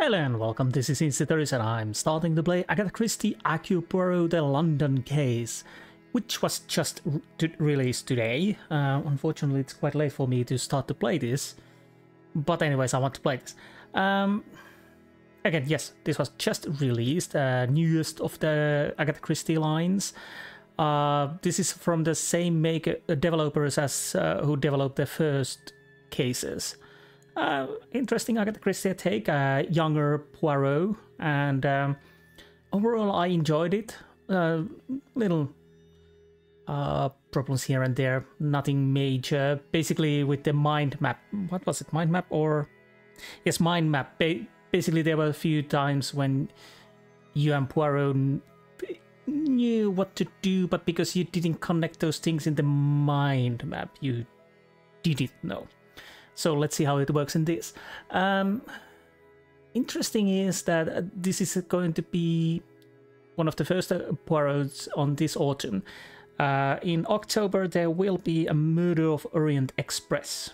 Hello and welcome, this is Insti and I'm starting to play Agatha Christie Hercule The London Case, which was just re released today. Uh, unfortunately, it's quite late for me to start to play this, but anyways, I want to play this. Um, again, yes, this was just released, uh, newest of the Agatha Christie lines. Uh, this is from the same maker uh, developers as uh, who developed the first cases uh, interesting Agatha Christie take, a younger Poirot, and um, overall I enjoyed it. Uh, little uh, problems here and there, nothing major. Basically, with the mind map, what was it, mind map or yes, mind map. Ba basically, there were a few times when you and Poirot knew what to do, but because you didn't connect those things in the mind map, you didn't know. So let's see how it works in this. Um, interesting is that uh, this is going to be one of the first uh, Poirots on this autumn. Uh, in October, there will be a Murder of Orient Express.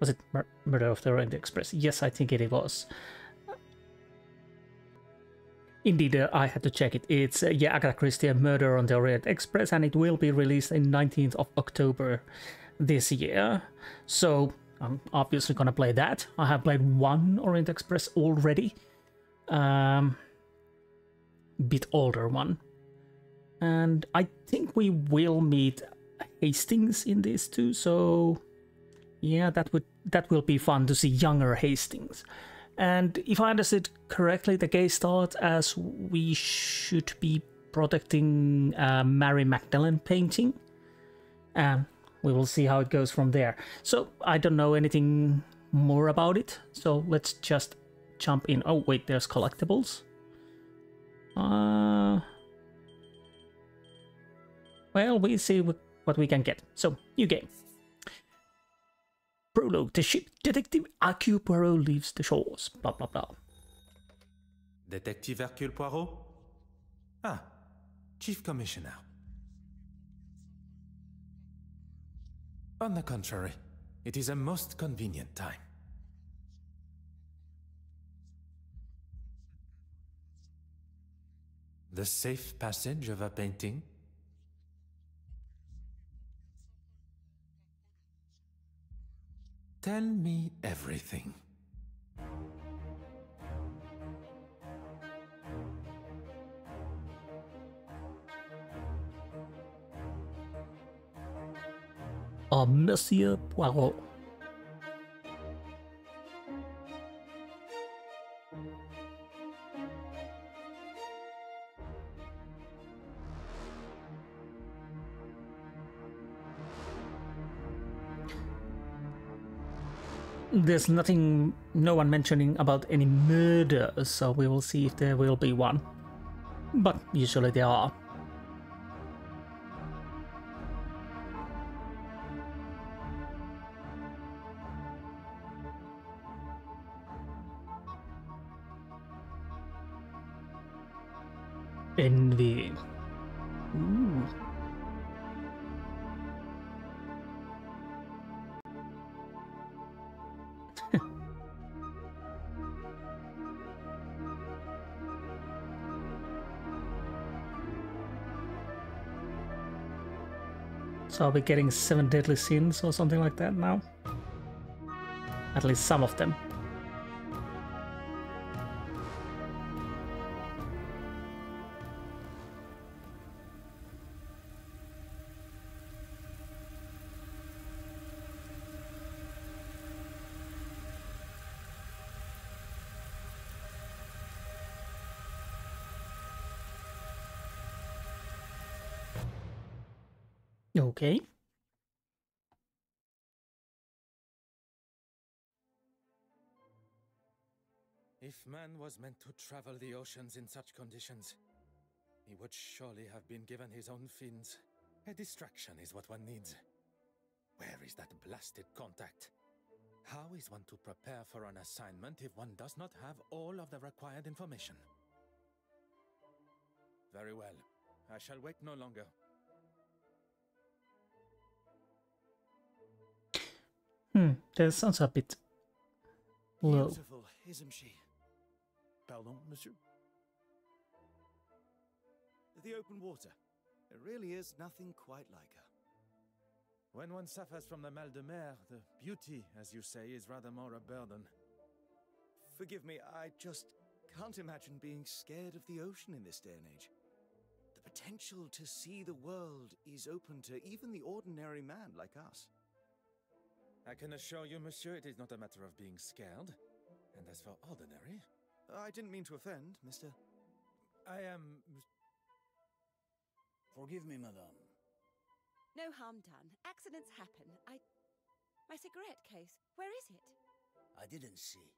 Was it Mur Murder of the Orient Express? Yes, I think it was. Indeed, uh, I had to check it. It's uh, yeah, Agatha Christie Murder on the Orient Express, and it will be released in 19th of October this year. So I'm obviously gonna play that. I have played one Orient Express already. Um, bit older one. And I think we will meet Hastings in this too, so yeah, that would that will be fun to see younger Hastings. And if I understood correctly, the case starts as we should be protecting uh, Mary Magdalene painting. Um, we will see how it goes from there. So I don't know anything more about it, so let's just jump in. Oh wait, there's collectibles. Uh, well, we see what we can get. So, new game. Prologue, the ship Detective Hercule Poirot leaves the shores. Blah blah blah. Detective Hercule Poirot? Ah, Chief Commissioner. On the contrary, it is a most convenient time. The safe passage of a painting? Tell me everything. Oh, a Monsieur Poirot. There's nothing, no one mentioning about any murders, so we will see if there will be one. But usually there are. Envy. Ooh. so I'll be getting seven deadly sins or something like that now? At least some of them. Okay. If man was meant to travel the oceans in such conditions, he would surely have been given his own fins. A distraction is what one needs. Where is that blasted contact? How is one to prepare for an assignment if one does not have all of the required information? Very well. I shall wait no longer. That uh, sounds a bit low. Beautiful isn't she? Pardon, monsieur? The open water. There really is nothing quite like her. When one suffers from the mal de mer, the beauty, as you say, is rather more a burden. Forgive me, I just can't imagine being scared of the ocean in this day and age. The potential to see the world is open to even the ordinary man like us. I can assure you, monsieur, it is not a matter of being scared. And as for ordinary, I didn't mean to offend, Mr. I am. Forgive me, madame. No harm done. Accidents happen. I. My cigarette case. Where is it? I didn't see.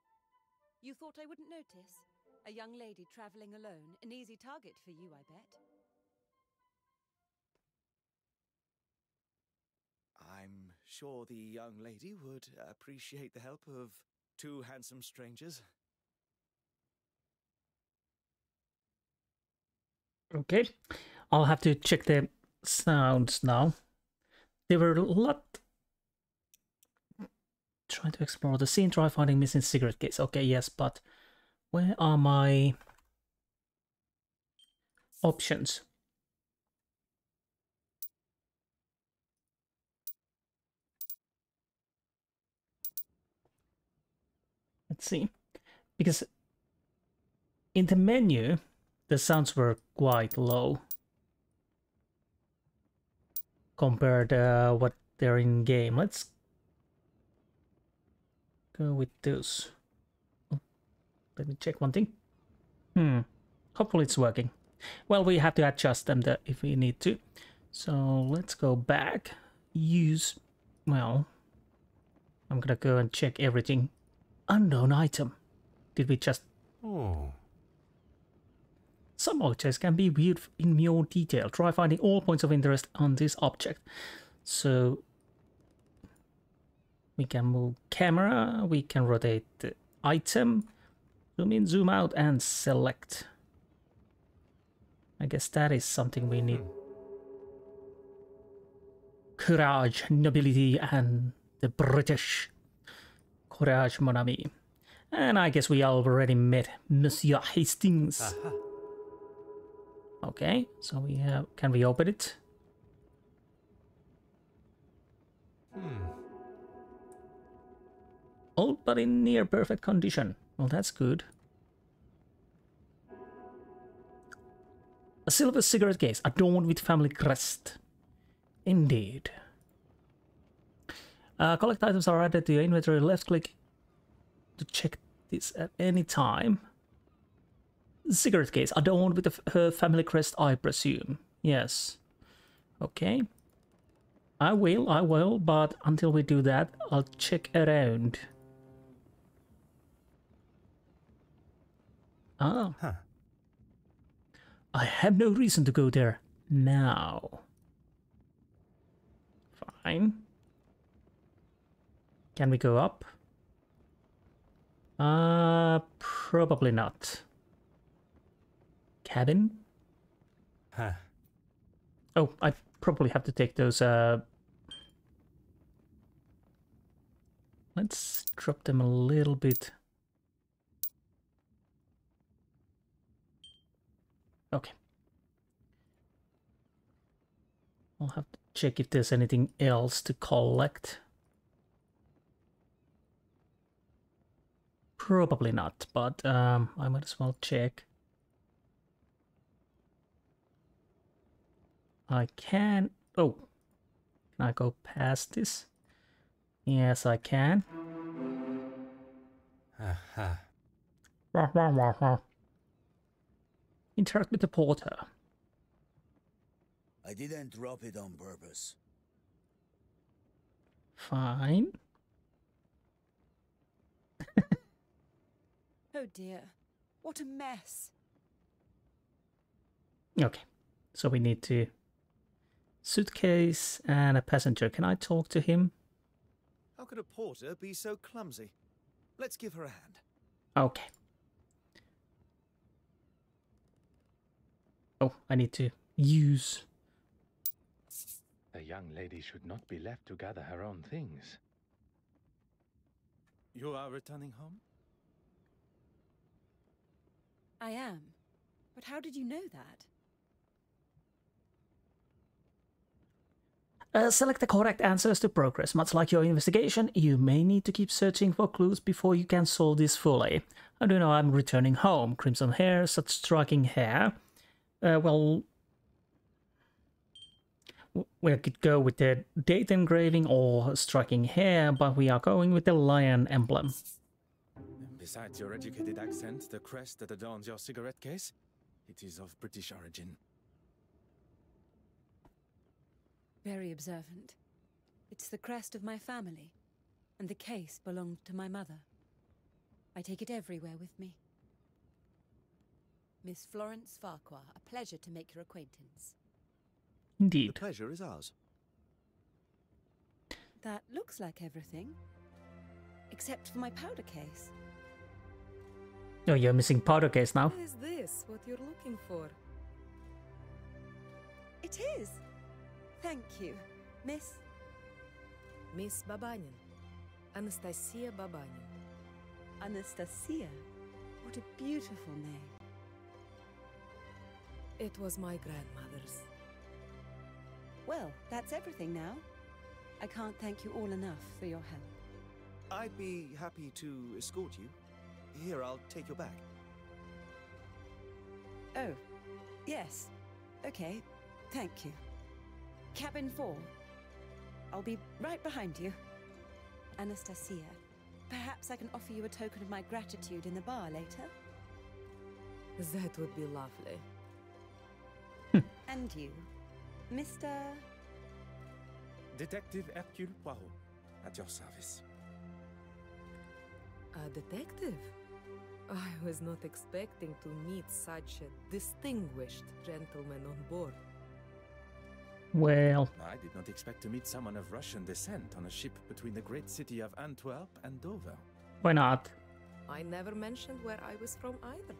You thought I wouldn't notice? A young lady traveling alone. An easy target for you, I bet. I'm sure the young lady would appreciate the help of two handsome strangers. Okay, I'll have to check the sounds now. There were a lot. Trying to explore the scene, try finding missing cigarette case. Okay, yes, but where are my options? Let's see. Because in the menu, the sounds were quite low compared uh, what they're in game. Let's go with those. Oh, let me check one thing. Hmm. Hopefully it's working. Well, we have to adjust them the, if we need to. So let's go back. Use, well, I'm gonna go and check everything. Unknown item. Did we just... Oh. Some objects can be viewed in more detail. Try finding all points of interest on this object. So we can move camera, we can rotate the item, zoom in, zoom out, and select. I guess that is something we need. Courage, nobility, and the British. Courage, mon ami. And I guess we already met Monsieur Hastings. Aha. Okay, so we have. Can we open it? Hmm. Old but in near perfect condition. Well, that's good. A silver cigarette case adorned with family crest. Indeed. Uh, collect items are added to your inventory. Left click to check this at any time. Cigarette case adorned with her family crest, I presume. Yes. Okay. I will, I will, but until we do that, I'll check around. Ah. Huh. I have no reason to go there now. Fine. Can we go up? Uh, probably not. Cabin? Huh. Oh, I probably have to take those, uh... Let's drop them a little bit. Okay. I'll have to check if there's anything else to collect. Probably not, but um, I might as well check. I can. Oh, can I go past this? Yes, I can. Wah. Interact with the porter. I didn't drop it on purpose. Fine. Oh dear. What a mess. Okay, so we need to suitcase and a passenger. Can I talk to him? How could a porter be so clumsy? Let's give her a hand. Okay. Oh, I need to use. A young lady should not be left to gather her own things. You are returning home? I am. But how did you know that? Uh, select the correct answers to progress. Much like your investigation, you may need to keep searching for clues before you can solve this fully. I do know I'm returning home. Crimson hair, such striking hair. Uh, well, we could go with the date engraving or striking hair, but we are going with the lion emblem. Besides your educated accent, the crest that adorns your cigarette case, it is of British origin. Very observant. It's the crest of my family, and the case belonged to my mother. I take it everywhere with me. Miss Florence Farquhar, a pleasure to make your acquaintance. Indeed. The Indeed. pleasure is ours. That looks like everything. Except for my powder case. Oh, you're missing powder case now. Is this what you're looking for? It is! Thank you, Miss. Miss Babanin. Anastasia Babanin. Anastasia. What a beautiful name. It was my grandmother's. Well, that's everything now. I can't thank you all enough for your help. I'd be happy to escort you. Here, I'll take your bag. Oh, yes. Okay, thank you. Cabin 4. I'll be right behind you. Anastasia, perhaps I can offer you a token of my gratitude in the bar later? That would be lovely. And you, Mr. Detective Hercule Poirot, at your service. A detective? I was not expecting to meet such a distinguished gentleman on board. Well, I did not expect to meet someone of Russian descent on a ship between the great city of Antwerp and Dover. why not? I never mentioned where I was from either.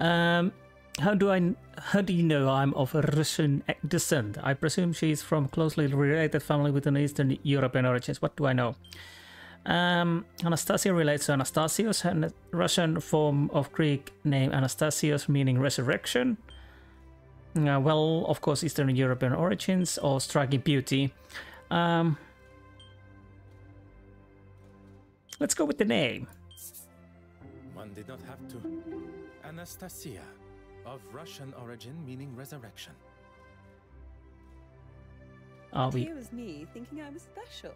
Um, how do I? How do you know I'm of Russian descent? I presume she's from closely related family with an Eastern European origins. What do I know? Um, Anastasia relates to Anastasios, a Russian form of Greek name Anastasios, meaning resurrection. Uh, well, of course, Eastern European origins or striking beauty. Um, let's go with the name. One did not have to. Anastasia, of Russian origin meaning resurrection. Are we? Here was me thinking I was special.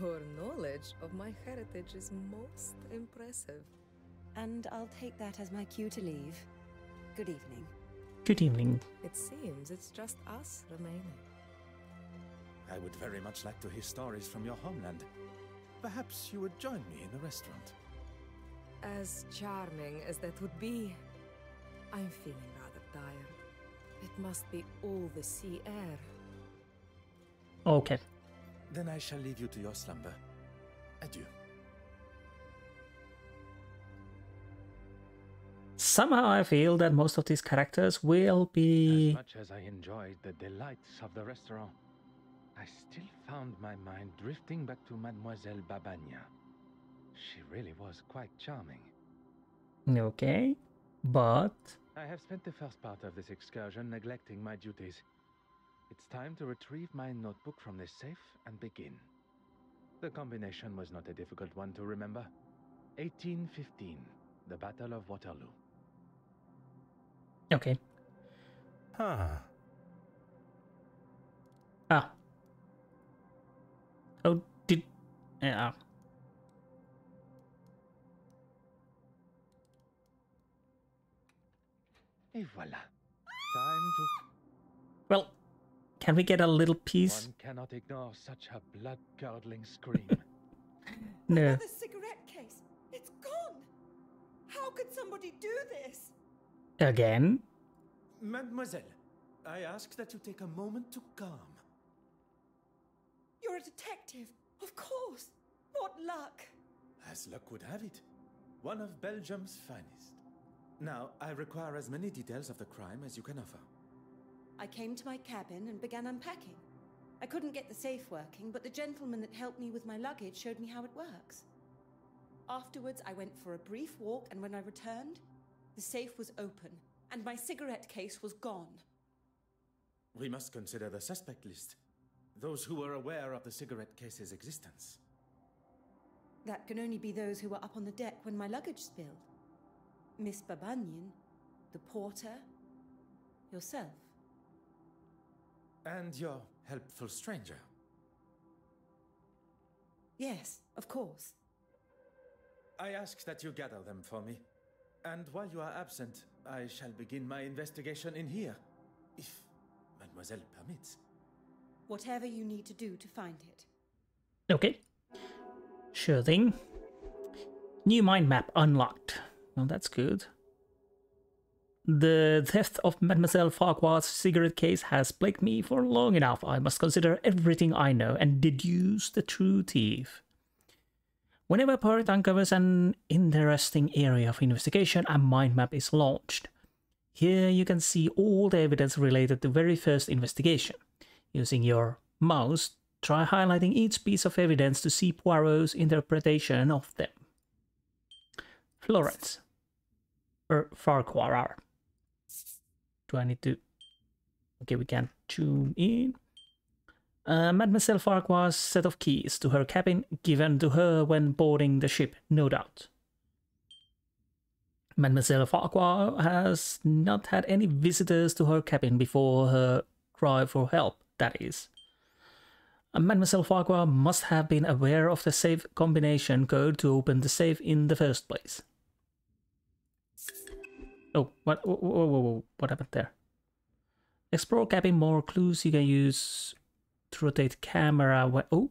Your knowledge of my heritage is most impressive. And I'll take that as my cue to leave. Good evening. Good evening. It seems it's just us remaining. I would very much like to hear stories from your homeland. Perhaps you would join me in the restaurant. As charming as that would be, I'm feeling rather tired. It must be all the sea air. Okay. Then I shall leave you to your slumber. Adieu. Somehow I feel that most of these characters will be. As much as I enjoyed the delights of the restaurant, I still found my mind drifting back to Mademoiselle Babanin. She really was quite charming. Okay. But. I have spent the first part of this excursion neglecting my duties. It's time to retrieve my notebook from the safe and begin. The combination was not a difficult one to remember. 1815, the Battle of Waterloo. Okay. Ah, Ah. Oh, did. Yeah. Et voilà. Time to. Well, can we get a little piece? One cannot ignore such a blood-curdling scream. No. Another cigarette case. It's gone. How could somebody do this? Again? Mademoiselle, I ask that you take a moment to calm. You're a detective, of course. What luck. As luck would have it, one of Belgium's finest. Now, I require as many details of the crime as you can offer. I came to my cabin and began unpacking. I couldn't get the safe working, but the gentleman that helped me with my luggage showed me how it works. Afterwards, I went for a brief walk, and when I returned, the safe was open, and my cigarette case was gone. We must consider the suspect list. Those who were aware of the cigarette case's existence. That can only be those who were up on the deck when my luggage spilled. Miss Babanin, the porter, yourself. And your helpful stranger. Yes, of course. I ask that you gather them for me. And while you are absent, I shall begin my investigation in here. If Mademoiselle permits. Whatever you need to do to find it. Okay. Sure thing. New mind map unlocked. Well, that's good. The theft of Mademoiselle Farquhar's cigarette case has plagued me for long enough. I must consider everything I know and deduce the true thief. Whenever Poirot uncovers an interesting area of investigation, a mind map is launched. Here you can see all the evidence related to the very first investigation. Using your mouse, try highlighting each piece of evidence to see Poirot's interpretation of them. Florence. Or Farquhar. Do I need to... Okay, we can tune in. Uh, Mademoiselle Farquhar's set of keys to her cabin given to her when boarding the ship, no doubt. Mademoiselle Farquhar has not had any visitors to her cabin before her cry for help, that is. Uh, Mademoiselle Farquhar must have been aware of the safe combination code to open the safe in the first place. Oh, what? Whoa, whoa, whoa. What happened there? Explore cabin more clues you can use to rotate camera. Oh,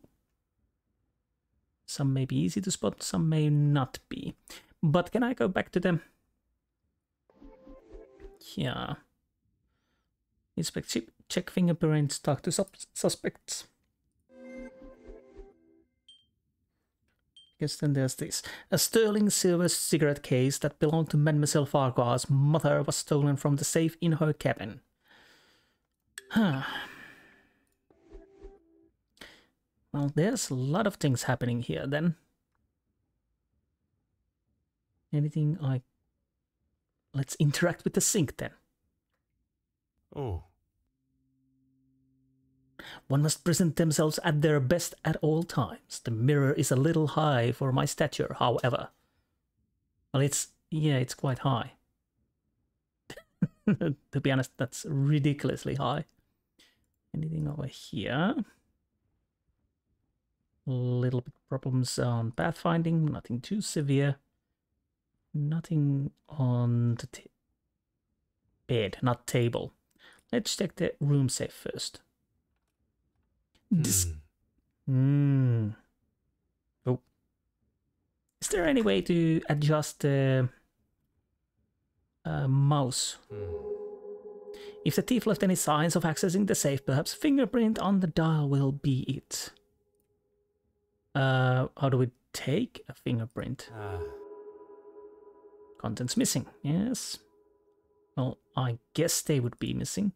some may be easy to spot, some may not be. But can I go back to them? Yeah. Inspect chip, check fingerprints, talk to sub- suspects. Yes, then there's this. A sterling silver cigarette case that belonged to Mademoiselle Farquhar's mother was stolen from the safe in her cabin. Huh. Well, there's a lot of things happening here then. Anything I... Let's interact with the sink then. Oh, One must present themselves at their best at all times. The mirror is a little high for my stature, however. Well, it's... yeah, it's quite high. to be honest, that's ridiculously high. Anything over here? Little bit problems on pathfinding, nothing too severe. Nothing on the bed, not table. Let's check the room safe first. Dis-. Hmm. Oh. Is there any way to adjust the uh, mouse? If the thief left any signs of accessing the safe, perhaps fingerprint on the dial will be it. Uh, how do we take a fingerprint? Ah. Contents missing, yes. Well, I guess they would be missing.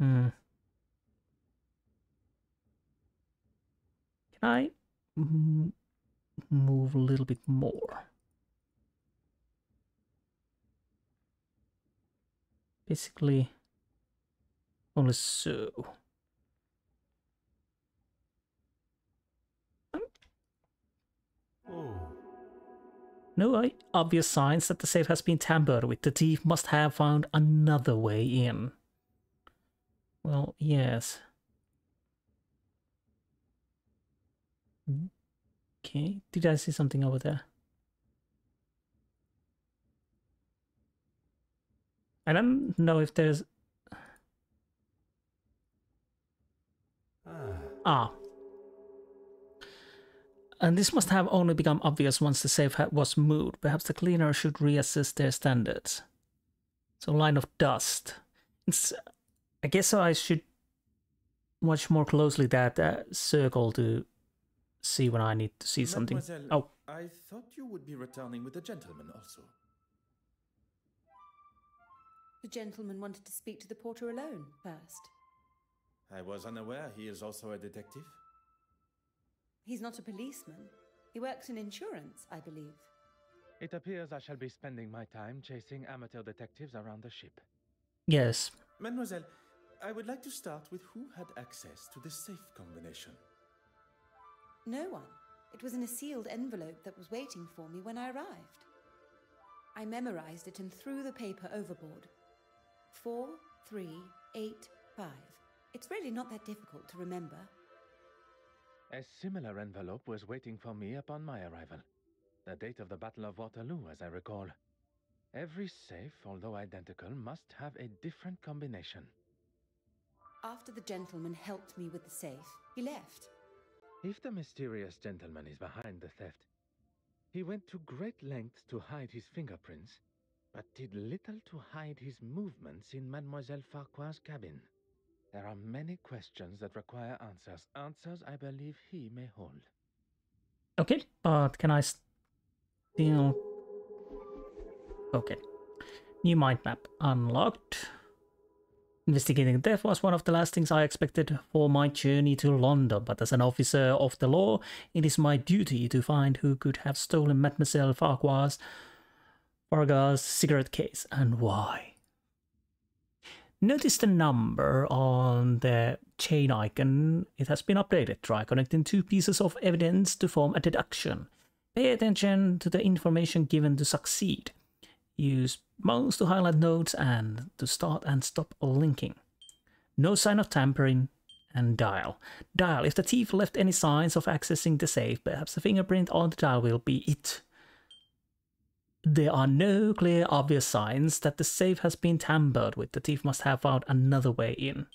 Hmm. Can I move a little bit more? Basically, only so. Oh. No i- obvious signs that the safe has been tampered with. The thief must have found another way in. Well, yes. Okay, did I see something over there? I don't know if there's. Ah. And this must have only become obvious once the safe was moved. Perhaps the cleaner should reassess their standards. So, line of dust. It's, I guess I should watch more closely that uh, circle to see when I need to see something. Oh, I thought you would be returning with the gentleman also. The gentleman wanted to speak to the porter alone first. I was unaware he is also a detective. He's not a policeman. He works in insurance, I believe. It appears I shall be spending my time chasing amateur detectives around the ship. Yes. Mademoiselle, I would like to start with who had access to the safe combination. No one. It was in a sealed envelope that was waiting for me when I arrived. I memorized it and threw the paper overboard. Four, three, eight, five. It's really not that difficult to remember. A similar envelope was waiting for me upon my arrival. The date of the Battle of Waterloo, as I recall. Every safe, although identical, must have a different combination. After the gentleman helped me with the safe, he left. If the mysterious gentleman is behind the theft, he went to great lengths to hide his fingerprints, but did little to hide his movements in Mademoiselle Farquhar's cabin. There are many questions that require answers. Answers I believe he may hold. Okay, but can I still... Okay. New mind map unlocked. Investigating death was one of the last things I expected for my journey to London, but as an officer of the law, it is my duty to find who could have stolen Mademoiselle Farquhar's Fargar's cigarette case and why. Notice the number on the chain icon. It has been updated. Try connecting two pieces of evidence to form a deduction. Pay attention to the information given to succeed. Use mouse to highlight notes and to start and stop linking. No sign of tampering and dial. Dial. If the thief left any signs of accessing the safe, perhaps the fingerprint on the dial will be it. There are no clear obvious signs that the safe has been tampered with. The thief must have found another way in.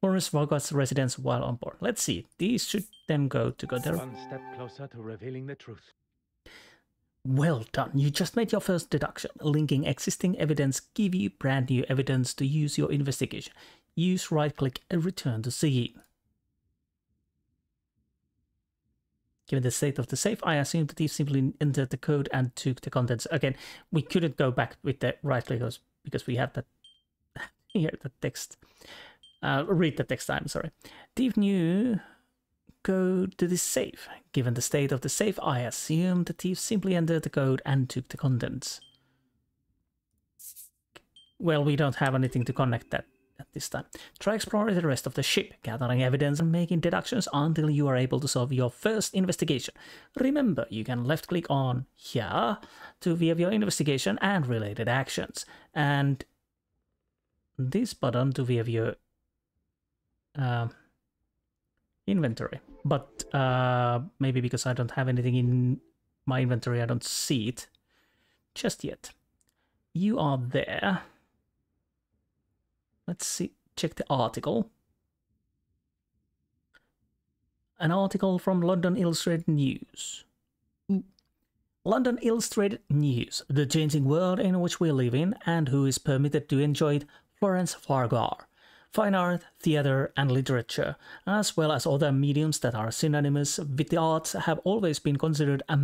Florence Farquhar's residence while on board. Let's see. These should then go together. One step closer to revealing the truth. Well done. You just made your first deduction. Linking existing evidence give you brand new evidence to use your investigation. Use right click and return to scene. Given the state of the safe, I assume the thief simply entered the code and took the contents. Again, we couldn't go back with the right click because we have that here, the text. Uh, read the text, I'm sorry. Thief knew code to this safe. Given the state of the safe, I assume the thief simply entered the code and took the contents. Well, we don't have anything to connect that at this time. Try exploring the rest of the ship, gathering evidence and making deductions until you are able to solve your first investigation. Remember, you can left click on here to view your investigation and related actions, and this button to view your uh, inventory. But uh, maybe because I don't have anything in my inventory, I don't see it just yet. You are there. Let's see, check the article. An article from London Illustrated News. London Illustrated News, the changing world in which we live in and who is permitted to enjoy it, Florence Farquhar. Fine art, theatre, and literature, as well as other mediums that are synonymous with the arts, have always been considered a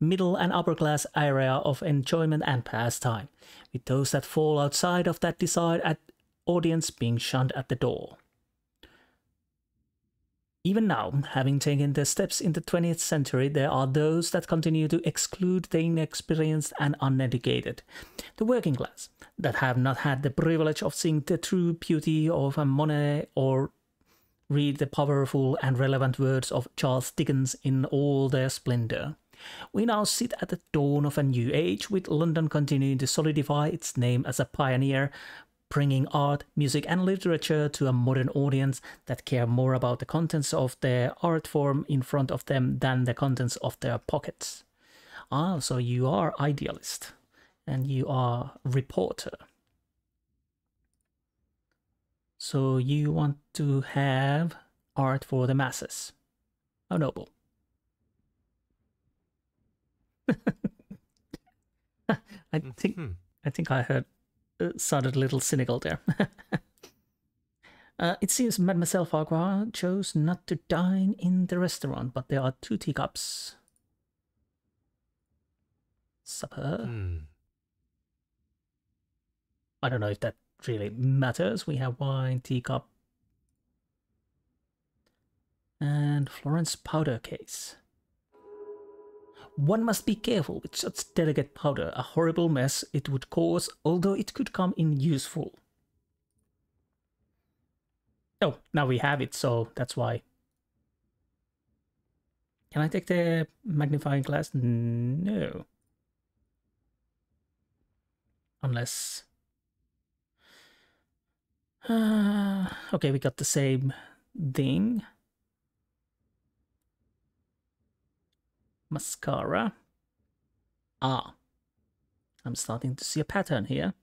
middle and upper class area of enjoyment and pastime, with those that fall outside of that desired audience being shunned at the door. Even now, having taken the steps in the 20th century, there are those that continue to exclude the inexperienced and uneducated. The working class, that have not had the privilege of seeing the true beauty of a Monet or read the powerful and relevant words of Charles Dickens in all their splendor. We now sit at the dawn of a new age, with London continuing to solidify its name as a pioneer, bringing art, music, and literature to a modern audience that care more about the contents of their art form in front of them than the contents of their pockets. Ah, so you are idealist, and you are reporter. So you want to have art for the masses. How noble. I think Mhm. I think I heard sounded a little cynical there. uh, it seems Mademoiselle Farquhar chose not to dine in the restaurant, but there are two teacups. Supper. Hmm. I don't know if that really matters. We have wine, teacup, and Florence powder case. One must be careful with such delicate powder, a horrible mess it would cause, although it could come in useful. Oh, now we have it, so that's why. Can I take the magnifying glass? No. Unless... Uh, okay, we got the same thing. Mascara. Ah. I'm starting to see a pattern here.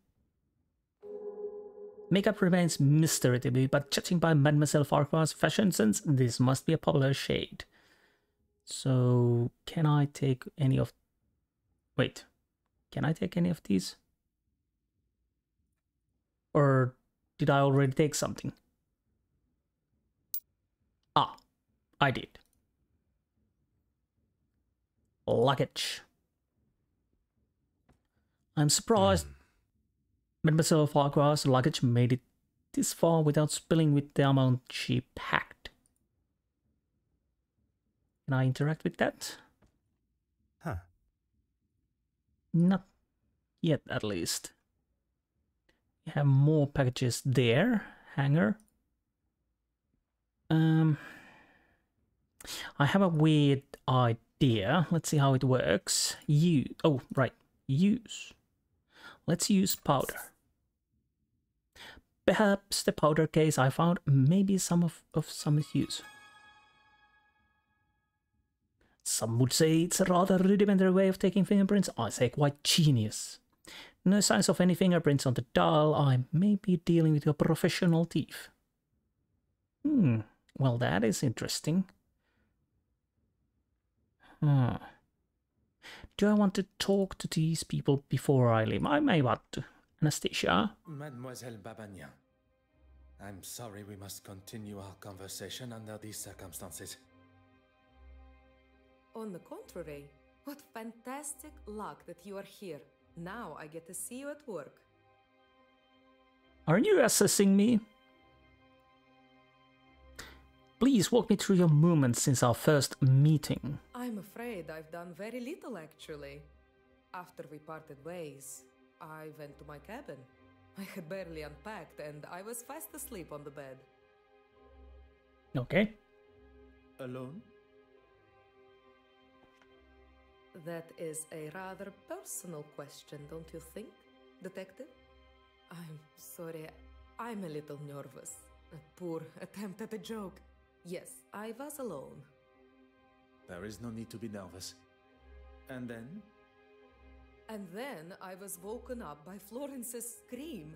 Makeup remains mystery to me, but judging by Mademoiselle Farquhar's fashion sense, this must be a popular shade. So, can I take any of... Wait, can I take any of these? Or did I already take something? Ah, I did. Luggage. I'm surprised Mademoiselle Farquhar's luggage made it this far without spilling with the amount she packed. Can I interact with that? Huh. Not yet, at least. You have more packages there. Hanger. Um, I have a weird idea. Dear, let's see how it works. You. Oh, right. Use. Let's use powder. Perhaps the powder case I found may be some of, of some use. Some would say it's a rather rudimentary way of taking fingerprints. I say quite genius. No signs of any fingerprints on the dial. I may be dealing with a professional thief. Hmm, well that is interesting. Hmm. Do I want to talk to these people before I leave? I may want to. Anastasia? Mademoiselle Babanin, I'm sorry we must continue our conversation under these circumstances. On the contrary, what fantastic luck that you are here. Now I get to see you at work. Aren't you assessing me? Please walk me through your movements since our first meeting. I'm afraid I've done very little actually. After we parted ways, I went to my cabin. I had barely unpacked and I was fast asleep on the bed. Okay. Alone? That is a rather personal question, don't you think, Detective? I'm sorry, I'm a little nervous. A poor attempt at a joke. Yes, I was alone. There is no need to be nervous. And then? And then I was woken up by Florence's scream.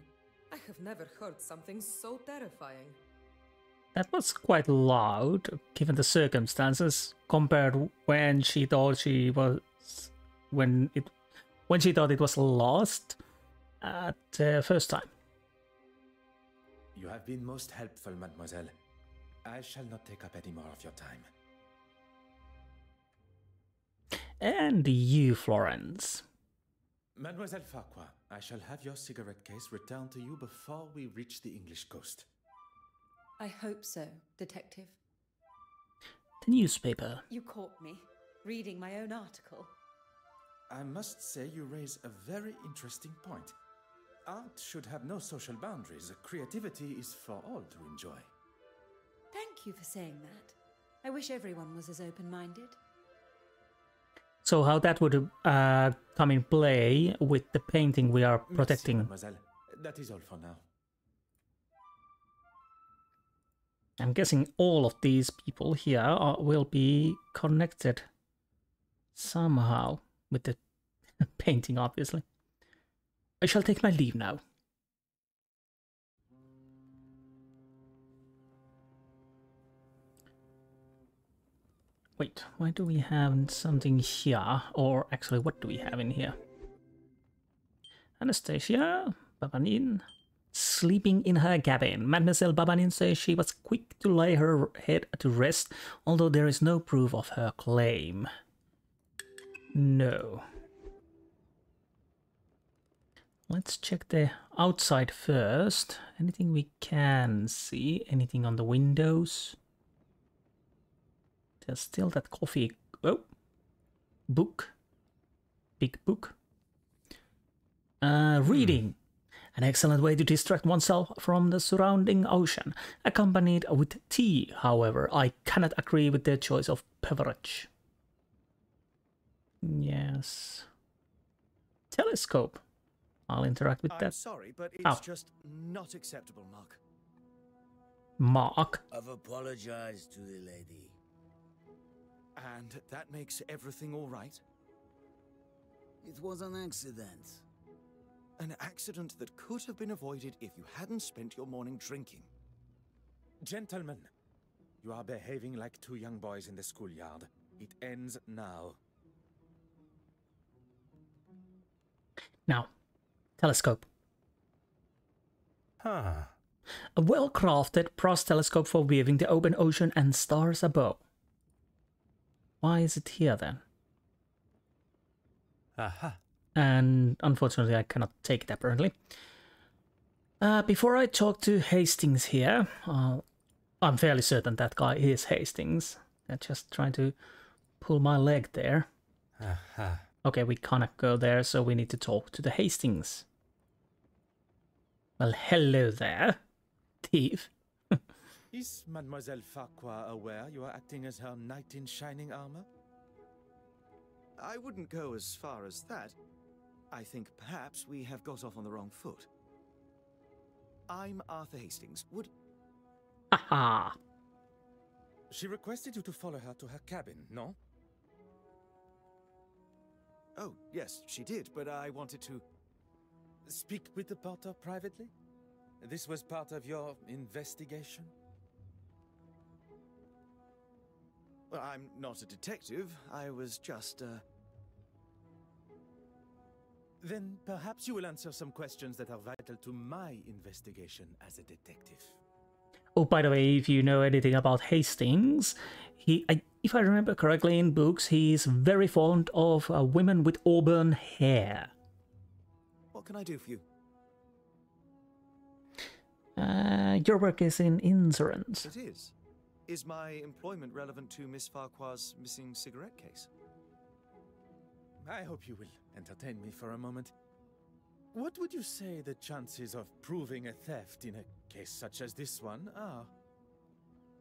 I have never heard something so terrifying. That was quite loud, given the circumstances, compared when she thought she was when it when she thought it was lost at the uh, first time. You have been most helpful, mademoiselle. I shall not take up any more of your time. And you, Florence. Mademoiselle Farquhar, I shall have your cigarette case returned to you before we reach the English coast. I hope so, Detective. The newspaper. You caught me, reading my own article. I must say you raise a very interesting point. Art should have no social boundaries. Creativity is for all to enjoy. Thank you for saying that. I wish everyone was as open minded. So how that would uh, come in play with the painting we are Merci, protecting? mademoiselle. That is all for now. I'm guessing all of these people here are, will be connected somehow with the painting, obviously. I shall take my leave now. Wait, why do we have something here? Or actually, what do we have in here? Anastasia Babanin sleeping in her cabin. Mademoiselle Babanin says she was quick to lay her head to rest, although there is no proof of her claim. No. Let's check the outside first. Anything we can see? Anything on the windows? There's still that coffee. Oh, book. Big book. Uh, reading. An excellent way to distract oneself from the surrounding ocean. Accompanied with tea, however, I cannot agree with their choice of beverage. Yes. Telescope. I'll interact with I'm that. sorry, but it's Oh. just not acceptable, Mark. Mark. I've apologized to the lady. And that makes everything all right? It was an accident. An accident that could have been avoided if you hadn't spent your morning drinking. Gentlemen, you are behaving like two young boys in the schoolyard. It ends now. Now, telescope. Huh. A well crafted brass telescope for viewing the open ocean and stars above. Why is it here then? Aha. And unfortunately, I cannot take it apparently. Uh, before I talk to Hastings here, uh, I'm fairly certain that guy is Hastings. I'm just trying to pull my leg there. Aha. Okay, we cannot go there, so we need to talk to the Hastings. Well, hello there, thief. Is Mademoiselle Farquhar aware you are acting as her knight in shining armor? I wouldn't go as far as that. I think perhaps we have got off on the wrong foot. I'm Arthur Hastings. Would Haha. She requested you to follow her to her cabin, no? Oh, yes, she did, but I wanted to. Speak with the porter privately? This was part of your investigation? Well, I'm not a detective. I was just, uh. Then perhaps you will answer some questions that are vital to my investigation as a detective. Oh, by the way, if you know anything about Hastings, he, I, if I remember correctly in books, he's very fond of uh, women with auburn hair. What can I do for you? Uh, your work is in insurance. It is. Is my employment relevant to Miss Farquhar's missing cigarette case? I hope you will entertain me for a moment. What would you say the chances of proving a theft in a case such as this one are?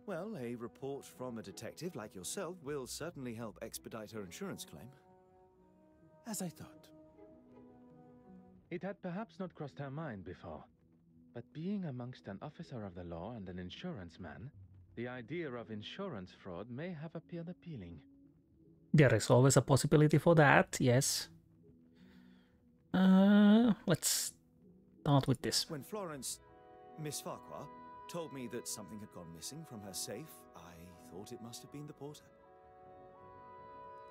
Well, a report from a detective like yourself will certainly help expedite her insurance claim. As I thought. It had perhaps not crossed her mind before, but being amongst an officer of the law and an insurance man, the idea of insurance fraud may have appeared appealing. There is always a possibility for that, yes. Uh, let's start with this. When Florence, Miss Farquhar, told me that something had gone missing from her safe, I thought it must have been the porter.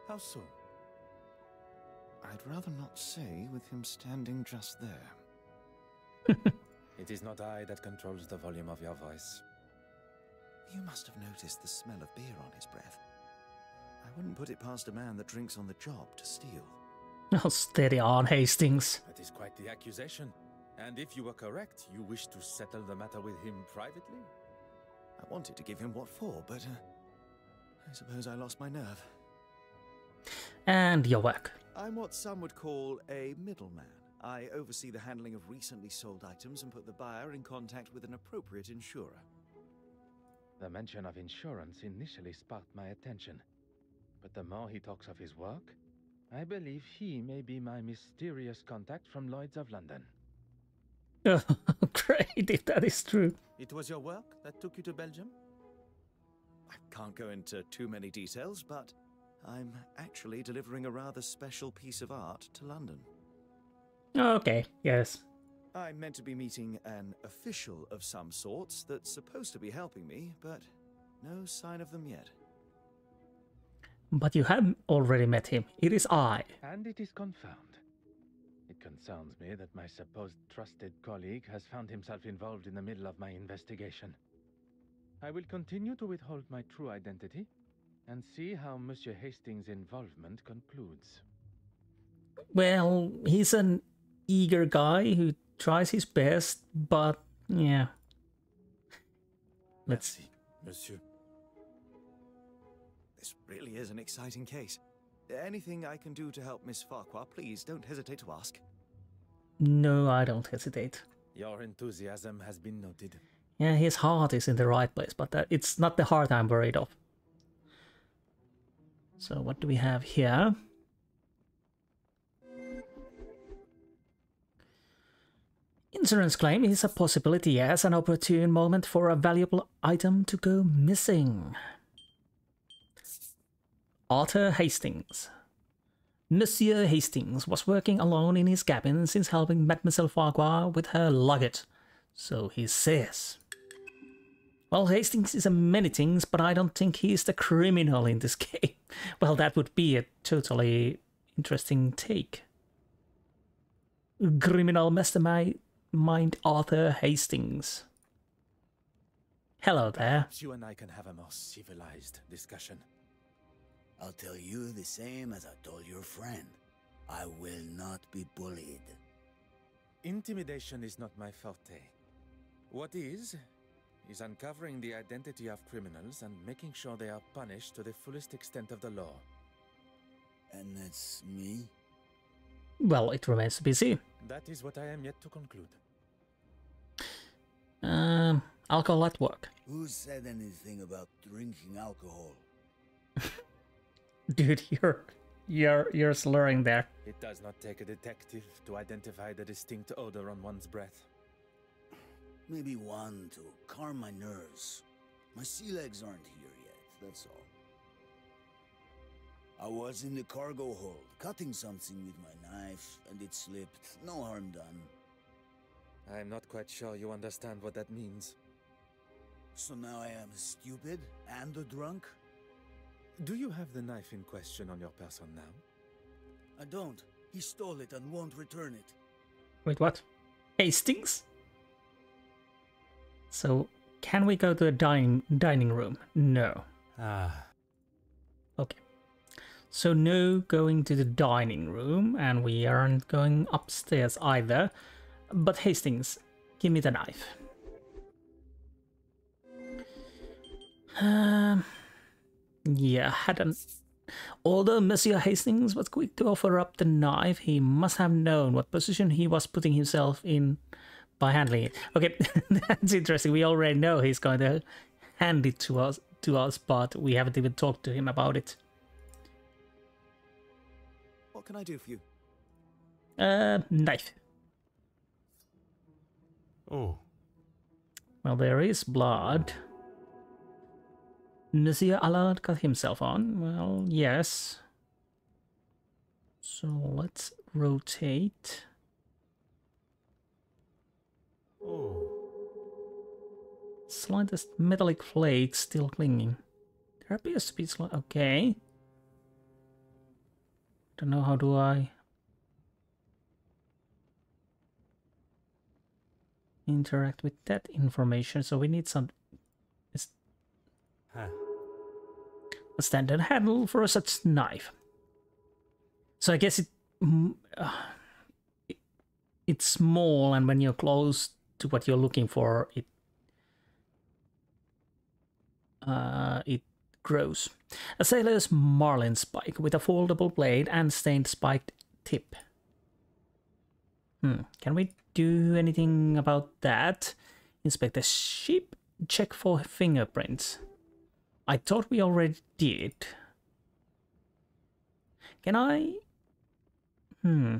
How so? I'd rather not say with him standing just there. It is not I that controls the volume of your voice. You must have noticed the smell of beer on his breath. I wouldn't put it past a man that drinks on the job to steal. Oh, steady on, Hastings. That is quite the accusation. And if you were correct, you wish to settle the matter with him privately? I wanted to give him what for, but uh, I suppose I lost my nerve. And your work. I'm what some would call a middleman. I oversee the handling of recently sold items and put the buyer in contact with an appropriate insurer. The mention of insurance initially sparked my attention, but the more he talks of his work, I believe he may be my mysterious contact from Lloyd's of London. Oh, Great, if that is true. It was your work that took you to Belgium? I can't go into too many details, but I'm actually delivering a rather special piece of art to London. Okay, yes. I'm meant to be meeting an official of some sorts that's supposed to be helping me, but no sign of them yet. But you have already met him. It is I. And it is confirmed. It concerns me that my supposed trusted colleague has found himself involved in the middle of my investigation. I will continue to withhold my true identity and see how Monsieur Hastings' involvement concludes. Well, he's an eager guy who tries his best, but yeah. Let's see. monsieur. This really is an exciting case. Anything I can do to help Miss Farquhar, please don't hesitate to ask. No, I don't hesitate. Your enthusiasm has been noted. Yeah, his heart is in the right place, but that, it's not the heart I'm worried of. So what do we have here? Insurance claim is a possibility as an opportune moment for a valuable item to go missing. Arthur Hastings. Monsieur Hastings was working alone in his cabin since helping Mademoiselle Farquhar with her luggage. So he says. Well, Hastings is a many things, but I don't think he's the criminal in this game. Well, that would be a totally interesting take. Criminal mastermind mind Arthur Hastings. Hello there. Perhaps you and I can have a more civilized discussion. I'll tell you the same as I told your friend. I will not be bullied. Intimidation is not my forte. What is, is uncovering the identity of criminals and making sure they are punished to the fullest extent of the law. And that's me? Well, it remains to be seen. That is what I am yet to conclude. Um, alcohol at work. Who said anything about drinking alcohol? Dude, you're you're you're slurring there. It does not take a detective to identify the distinct odor on one's breath. Maybe one to calm my nerves. My sea legs aren't here yet, that's all. I was in the cargo hold, cutting something with my knife, and it slipped. No harm done. I am not quite sure you understand what that means. So now I am stupid and a drunk? Do you have the knife in question on your person now? I don't. He stole it and won't return it. Wait, what? Hastings? So, can we go to the dining dining room? No. Ah, Okay. So no going to the dining room, and we aren't going upstairs either. But Hastings, give me the knife. Um, yeah, hadn't. Although Monsieur Hastings was quick to offer up the knife, he must have known what position he was putting himself in by handling it. Okay, that's interesting. We already know he's going to hand it to us, to us, but we haven't even talked to him about it. What can I do for you? Uh, knife. Oh, Well, there is blood. Monsieur Allard cut himself on. Well, yes. So let's rotate. oh, Slightest metallic flake still clinging. There appears to be slight. Okay. Don't know how do I interact with that information. So we need some huh. a standard handle for such knife. So I guess it, mm, uh, it it's small, and when you're close to what you're looking for, it uh, it grows. A sailor's marlin spike with a foldable blade and stained spiked tip. Hmm. Can we do anything about that? Inspect the ship. Check for fingerprints. I thought we already did. Can I? Hmm.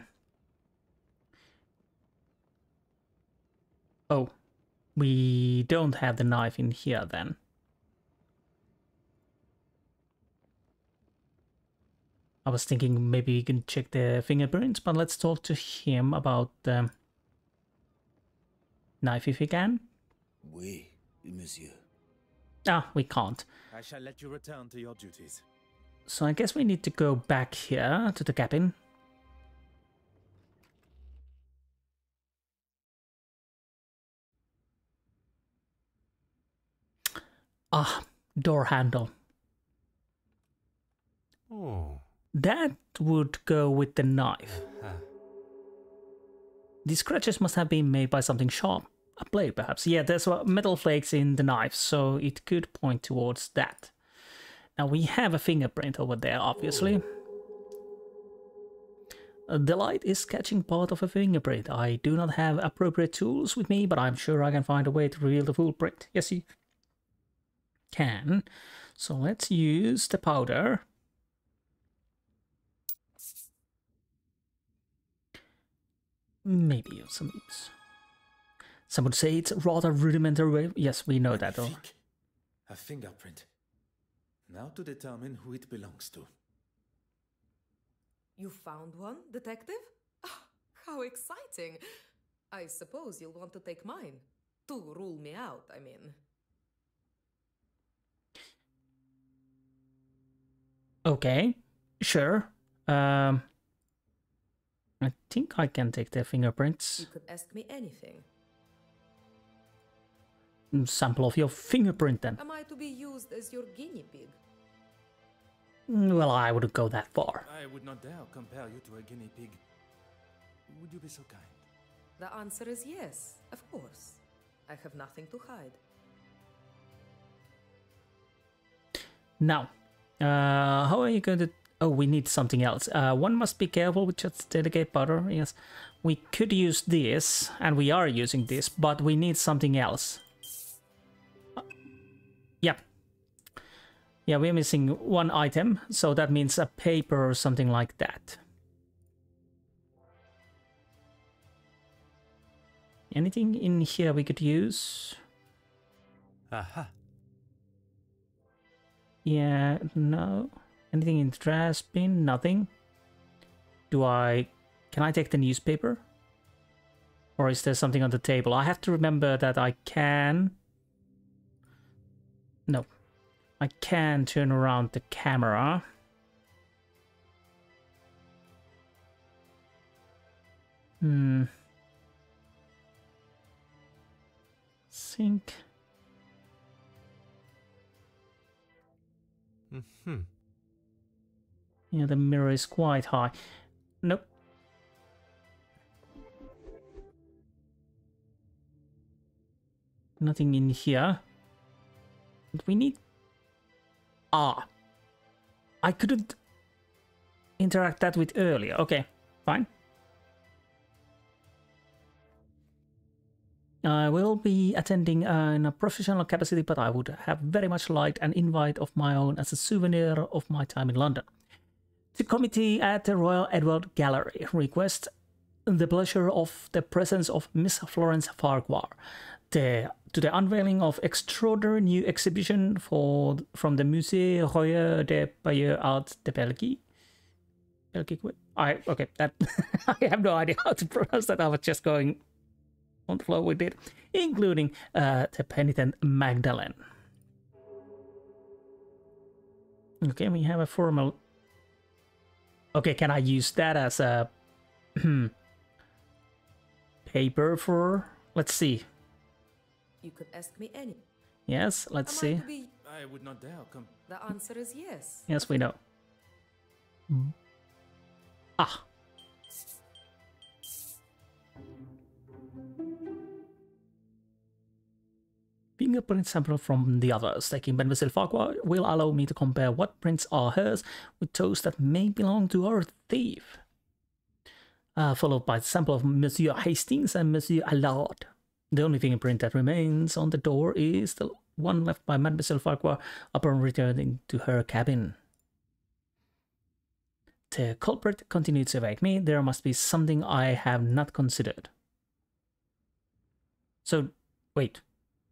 Oh, we don't have the knife in here then. I was thinking maybe we can check the fingerprints, but let's talk to him about the knife if we can. Oui, monsieur. Ah, we can't. I shall let you return to your duties. So I guess we need to go back here to the cabin. Ah, door handle. oh, That would go with the knife. huh. These scratches must have been made by something sharp. A blade, perhaps. Yeah, there's metal flakes in the knife, so it could point towards that. Now we have a fingerprint over there, obviously. The light is catching part of a fingerprint. I do not have appropriate tools with me, but I'm sure I can find a way to reveal the full print. Yes, you can. So let's use the powder. Maybe use some use. Some would say it's rather rudimentary way. Yes, we know that. Though. Magnifique. A fingerprint. Now to determine who it belongs to. You found one, detective? Ah, how exciting! I suppose you'll want to take mine. To rule me out, I mean. Okay, sure. Um, I think I can take the fingerprints. You could ask me anything. Sample of your fingerprint then. Am I to be used as your guinea pig? Well, I wouldn't go that far. I would not dare compare you to a guinea pig. Would you be so kind? The answer is yes, of course. I have nothing to hide. Now, uh, how are you going to... Oh, we need something else. Uh, one must be careful with just delicate butter. Yes, we could use this, and we are using this, but we need something else. Yeah, we're missing one item, so that means a paper or something like that. Anything in here we could use? Aha. Yeah, no. Anything in the trash bin? Nothing. Do I... Can I take the newspaper? Or is there something on the table? I have to remember that I can... No. I can turn around the camera. Hmm. Think... Hmm. Yeah, the mirror is quite high. Nope. Nothing in here. But we need... Ah. I couldn't interact that with earlier. Okay, fine. I will be attending in a professional capacity, but I would have very much liked an invite of my own as a souvenir of my time in London. The committee at the Royal Edward Gallery requests the pleasure of the presence of Miss Florence Farquhar the, to the unveiling of extraordinary new exhibition for from the Musée Royer des Beaux Arts de Belgique. Belgique? I okay that I have no idea how to pronounce that. I was just going on the flow with it, including uh, the penitent Magdalene. Okay, we have a formal. Okay, can I use that as a paper for? Let's see. You could ask me any. Yes, let's Am see. I be... I would not dare come. The answer is yes. Yes, we know. Ah. Fingerprint sample from the others. Taking Mademoiselle Farquhar will allow me to compare what prints are hers with those that may belong to our thief. Uh, followed by the sample of Monsieur Hastings and Monsieur Allard. The only fingerprint that remains on the door is the one left by Mademoiselle Farquhar upon returning to her cabin. The culprit continued to evade me. There must be something I have not considered. So, wait.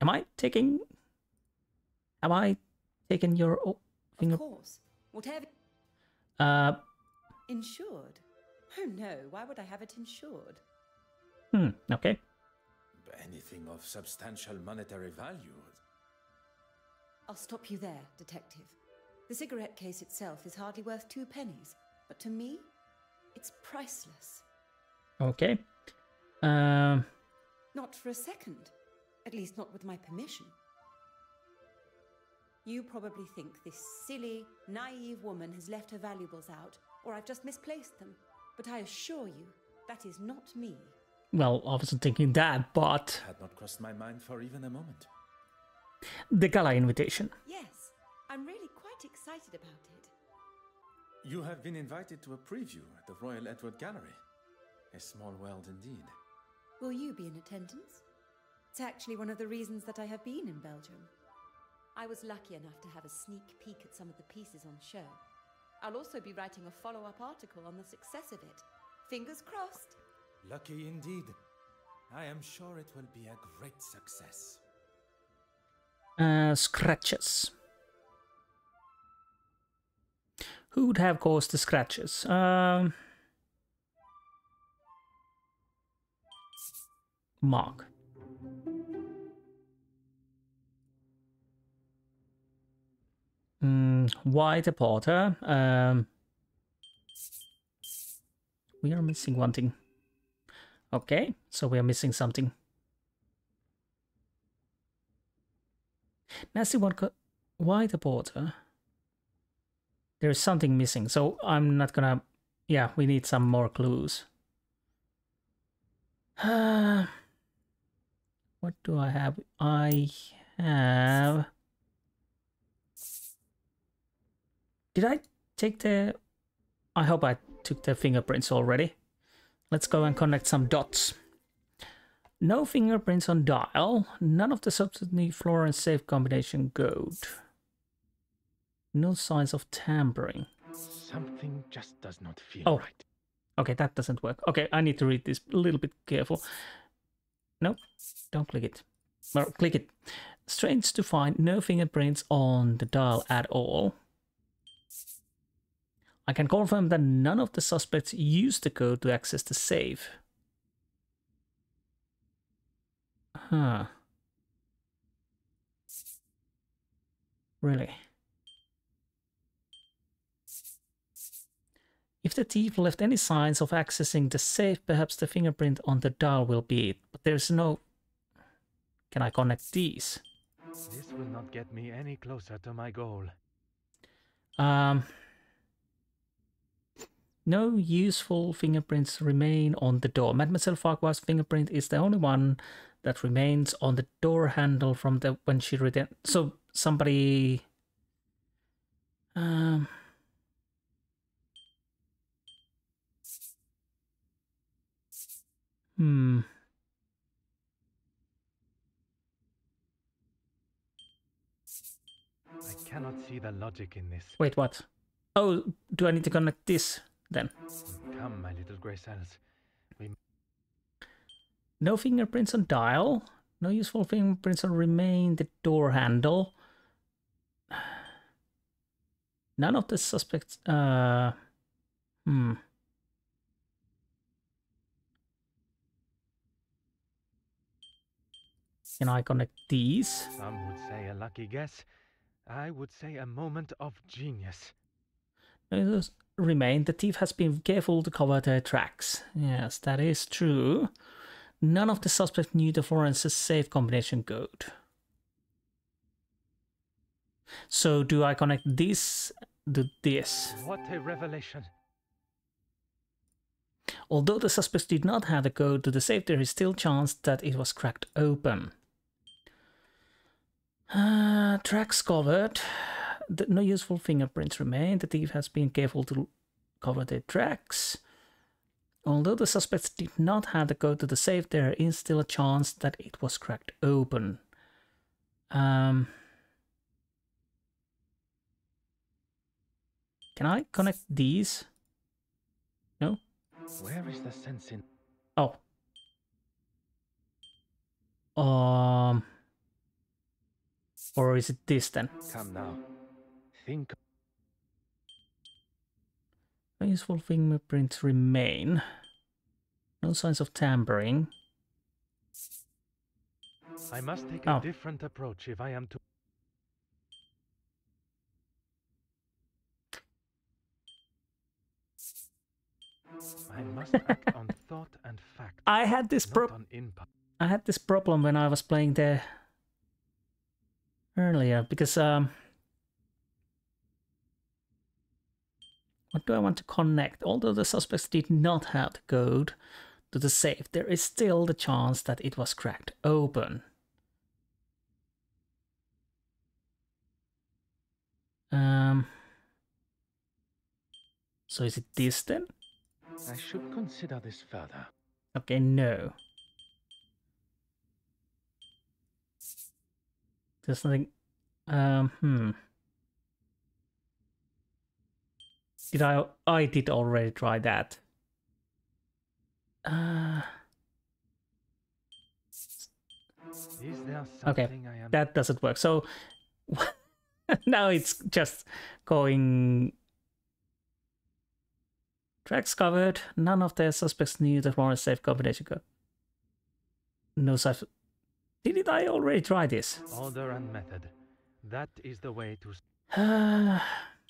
Am I taking... Am I taking your oh, finger... Of course. Whatever. Uh, Insured? Oh no, why would I have it insured? hmm, okay. Anything of substantial monetary value. I'll stop you there, Detective. The cigarette case itself is hardly worth two pennies, but to me, it's priceless. Okay. Um, Not for a second. At least not with my permission. You probably think this silly, naive woman has left her valuables out, or I've just misplaced them. But I assure you, that is not me. Well, I wasn't thinking that, but Had not crossed my mind for even a moment. the gala invitation. Yes, I'm really quite excited about it. You have been invited to a preview at the Royal Edward Gallery. A small world indeed. Will you be in attendance? It's actually one of the reasons that I have been in Belgium. I was lucky enough to have a sneak peek at some of the pieces on show. I'll also be writing a follow up article on the success of it. Fingers crossed. Lucky indeed. I am sure it will be a great success. Uh, scratches. Who would have caused the scratches? Um, Mark. Mm, White Porter. Um, we are missing one thing. Okay, so we are missing something. Nasty one. why the border? There is something missing, so I'm not gonna. Yeah, we need some more clues. Uh, what do I have? I have. Did I take the... I hope I took the fingerprints already. Let's go and connect some dots. No fingerprints on dial. None of the subsidy floor and safe combination code. No signs of tampering. Something just does not feel Oh. right. Okay, that doesn't work. Okay, I need to read this a little bit careful. No, don't click it. Well, click it. Strange to find no fingerprints on the dial at all. I can confirm that none of the suspects used the code to access the safe. Huh. Really? If the thief left any signs of accessing the safe, perhaps the fingerprint on the dial will be it. But there's no... Can I connect these? This will not get me any closer to my goal. Um, no useful fingerprints remain on the door. Mademoiselle Farquhar's fingerprint is the only one that remains on the door handle from the when she returned. So somebody. Um. Hmm. I cannot see the logic in this. Wait, what? Oh, do I need to connect this then? Come, my little grey cells. We No fingerprints on dial. No useful fingerprints on remain the door handle. None of the suspects. Uh, hmm. Can I connect these? Some would say a lucky guess. I would say a moment of genius. Remain. The thief has been careful to cover their tracks. Yes, that is true. None of the suspects knew the forensic safe combination code. So do I connect this to this? What a revelation! Although the suspects did not have the code to the safe, there is still chance that it was cracked open. Uh, tracks covered. The, no useful fingerprints remain. The thief has been careful to cover their tracks. Although the suspects did not have the code to the safe, there is still a chance that it was cracked open. Um, can I connect these? No? Where is the sense in Oh. Um. Or is it this then? Come now. Think No useful fingerprints remain. No signs of tampering. I must take a Oh. different approach if I am to I must act on thought and fact, I had this not pro- on impulse. I had this problem when I was playing there earlier because um what do I want to connect? Although the suspects did not have the code to the safe, there is still the chance that it was cracked open. Um. So is it this then? I should consider this further. Okay, no. There's nothing. Um, hmm. Did I? I did already try that. Uh, Is there Okay, that doesn't work. So now it's just going. Tracks covered. None of the suspects knew the foreign safe combination code. No safe. Didn't I already try this? order and method? That is the way to.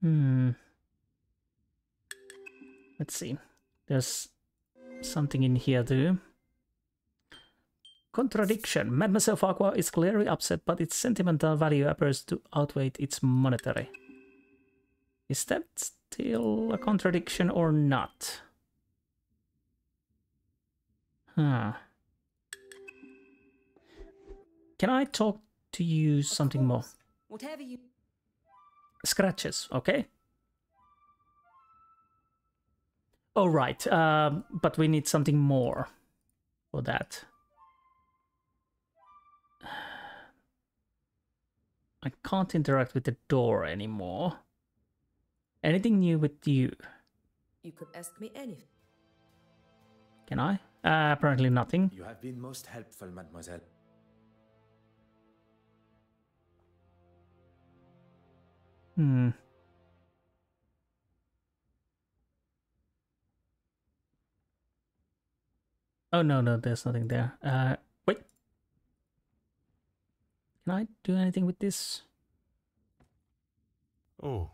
hmm. Let's see. There's something in here too. Contradiction. Mademoiselle Farquhar is clearly upset, but its sentimental value appears to outweigh its monetary. Is that still a contradiction or not? Huh. Can I talk to you something more? Whatever you. Scratches, okay? All right, um, but we need something more for that. I can't interact with the door anymore. Anything new with you? You could ask me anything. Can I? Uh, apparently nothing. You have been most helpful, mademoiselle. Hmm. Oh no, no, there's nothing there. Uh, wait. Can I do anything with this? Oh,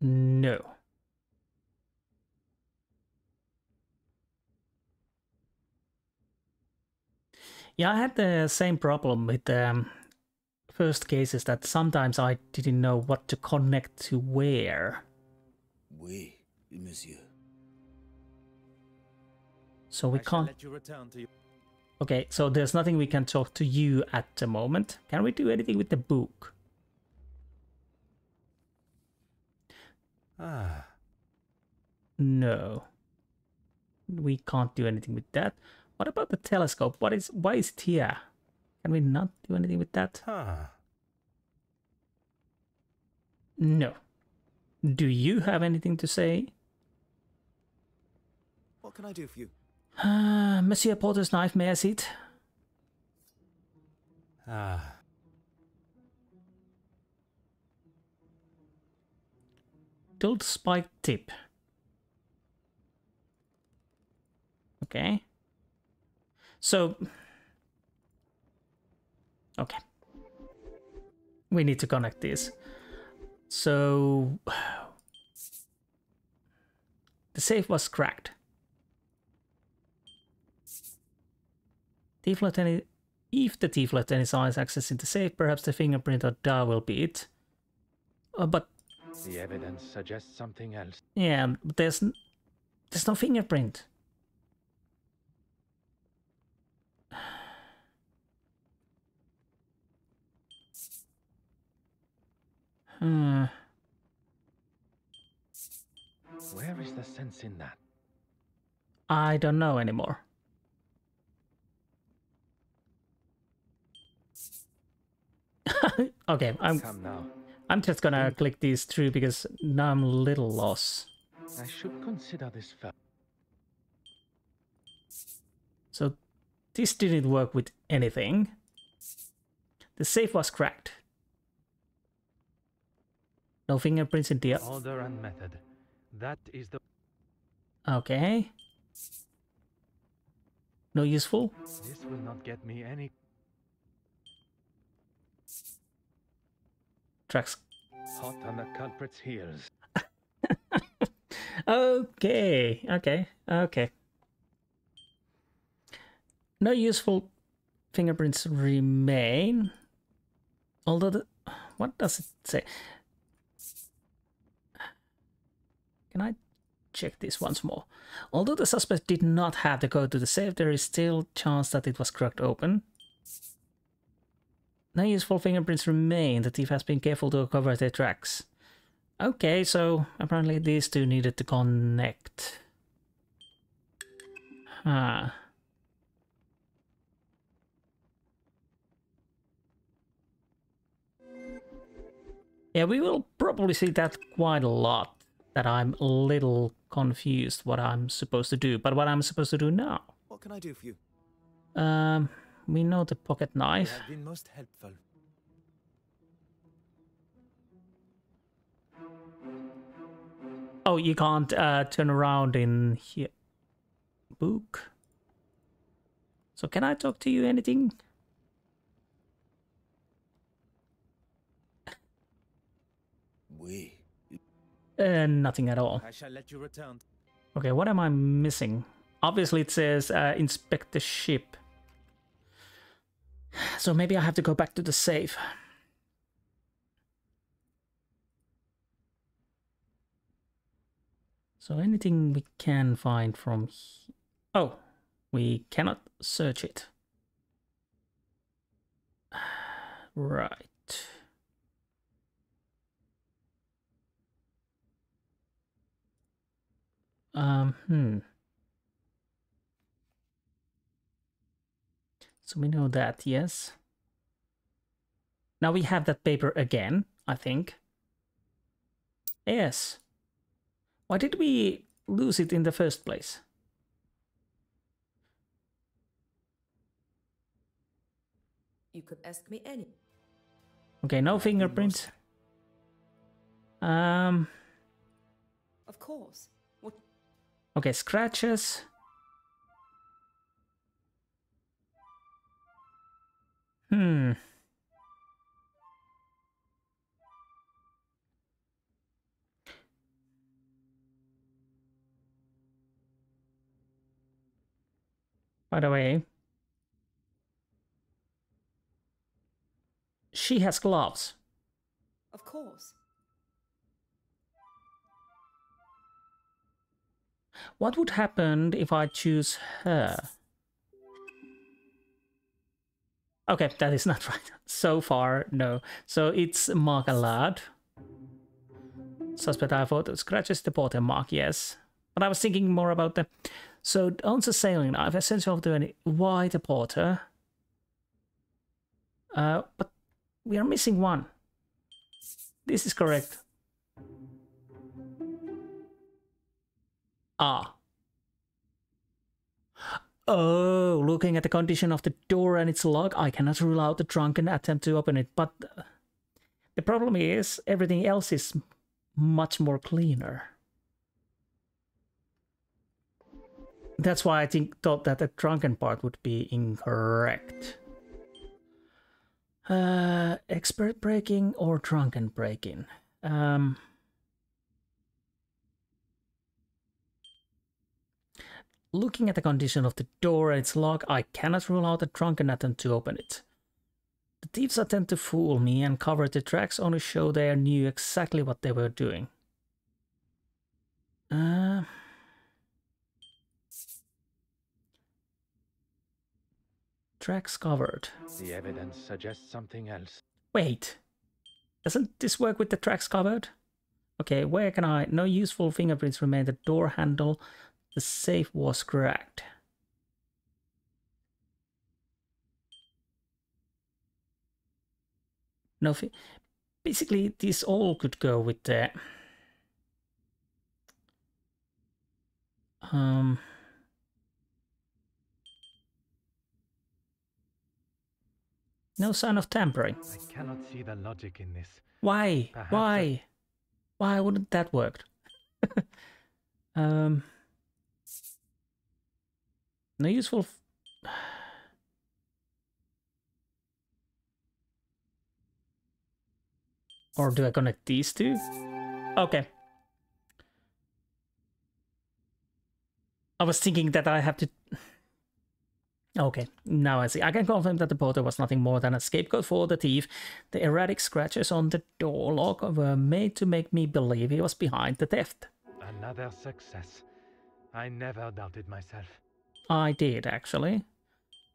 No. Yeah, I had the same problem with um, first case is that sometimes I didn't know what to connect to where. Oui, monsieur. So we I can't. let you return to your Okay, so there's nothing we can talk to you at the moment. Can we do anything with the book? ah, No. We can't do anything with that. What about the telescope? What is why is it here? Can we not do anything with that? ah. No. Do you have anything to say? What can I do for you? Uh, Monsieur Porter's knife, may I see it? Ah, Tilt spike tip. Okay. So. Okay. We need to connect these. So. The safe was cracked. Thief let any. If the thief let any signs access in the safe, perhaps the fingerprint or da will be it. Uh, but The evidence suggests something else. yeah, but there's there's no fingerprint. Where is the sense in that? I don't know anymore. okay, I'm. I'm just gonna hmm. click these through because now I'm a little lost. I should consider this. So this didn't work with anything. The safe was cracked. No fingerprints in the Order and method. That is the. Okay. No useful? This will not get me any. Tracks. Hot on the culprit's heels. Okay, okay, okay. No useful fingerprints remain. Although the what does it say? Can I check this once more? Although the suspect did not have the code to the safe, there is still chance that it was cracked open. No useful fingerprints remain. The thief has been careful to cover their tracks. Okay, so apparently these two needed to connect. Huh. Yeah, we will probably see that quite a lot. That I'm a little confused what I'm supposed to do. But what I'm supposed to do now? What can I do for you? Um, we know the pocket You knife. have been most helpful. Oh, you can't uh, turn around in here. Book. So can I talk to you anything? We. Uh, nothing at all. I shall let you return. Okay, what am I missing? Obviously it says uh, inspect the ship. So maybe I have to go back to the safe. So anything we can find from... he- Oh, we cannot search it. Right. Um, hmm. So we know that, yes. Now we have that paper again, I think. Yes. Why did we lose it in the first place? You could ask me any. Okay, no fingerprints. Um, Of course. Okay, scratches. Hmm. By the way, she has gloves. Of course. What would happen if I choose her? Okay, that is not right. So far, no. So it's Mark Allard. Suspect I thought scratches the porter mark, yes. But I was thinking more about the... So owns a sailing knife, essential of doing Why the porter? Uh, but we are missing one. This is correct. Ah. Oh, looking at the condition of the door and its lock, I cannot rule out the drunken attempt to open it, but uh, the problem is everything else is much more cleaner. That's why I think thought that the drunken part would be incorrect. Uh, expert breaking or drunken breaking? Um, Looking at the condition of the door and its lock, I cannot rule out a drunken attempt to open it. The thieves attempt to fool me and cover the tracks only show they knew exactly what they were doing. Uh, tracks covered. The evidence suggests something else. Wait, doesn't this work with the tracks covered? Okay, where can I? No useful fingerprints remain. The door handle, the safe was cracked. No, basically, this all could go with the. Um. No sign of tampering. I cannot see the logic in this. Why? Perhaps Why? Why wouldn't that work? um. No useful. Or do I connect these two? Okay. I was thinking that I have to. Okay, now I see. I can confirm that the porter was nothing more than a scapegoat for the thief. The erratic scratches on the door lock were made to make me believe he was behind the theft. Another success. I never doubted myself. I did, actually.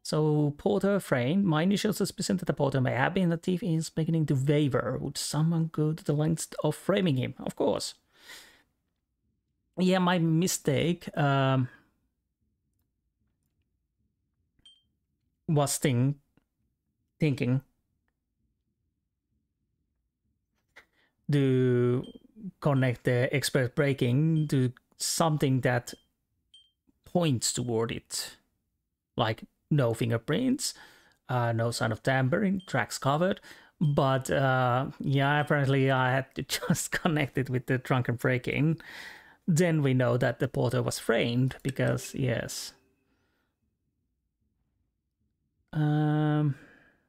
So, Porter framed. My initial suspicion that the Porter may have been the thief is beginning to waver. Would someone go to the length of framing him? Of course. Yeah, my mistake. Um, was think, thinking to connect the expert breaking to something that points toward it. Like no fingerprints, uh, no sign of tampering, tracks covered. But uh, yeah, apparently I had to just connect it with the drunken breaking. Then we know that the porter was framed because, yes. Um,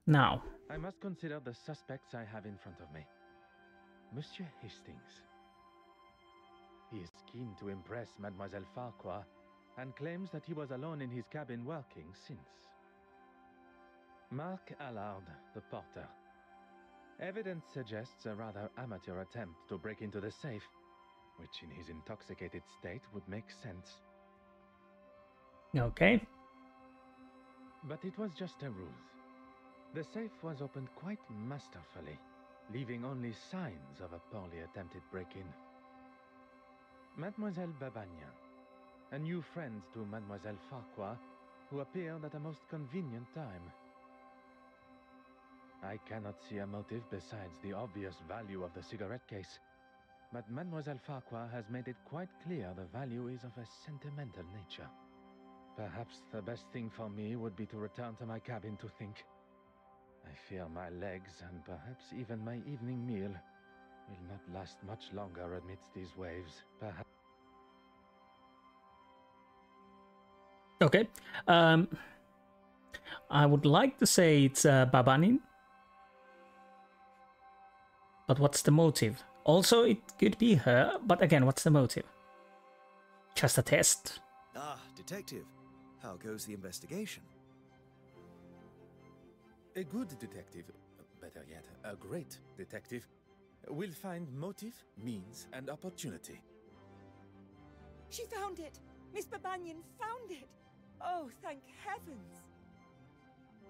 now. I must consider the suspects I have in front of me. Monsieur Hastings. He is keen to impress Mademoiselle Farquhar and claims that he was alone in his cabin working since. Mark Allard, the porter. Evidence suggests a rather amateur attempt to break into the safe, which in his intoxicated state would make sense. Okay. But it was just a ruse. The safe was opened quite masterfully, leaving only signs of a poorly attempted break-in. Mademoiselle Babanin, a new friend to Mademoiselle Farquhar, who appeared at a most convenient time. I cannot see a motive besides the obvious value of the cigarette case, but Mademoiselle Farquhar has made it quite clear the value is of a sentimental nature. Perhaps the best thing for me would be to return to my cabin to think. I fear my legs and perhaps even my evening meal will not last much longer amidst these waves. Perhaps. Okay. Um, I would like to say it's uh, Babanin. But what's the motive? Also, it could be her, but again, what's the motive? Just a test. Ah, detective. How goes the investigation? A good detective, better yet, a great detective, will find motive, means, and opportunity. She found it! Miss Babanin found it! Oh, thank heavens!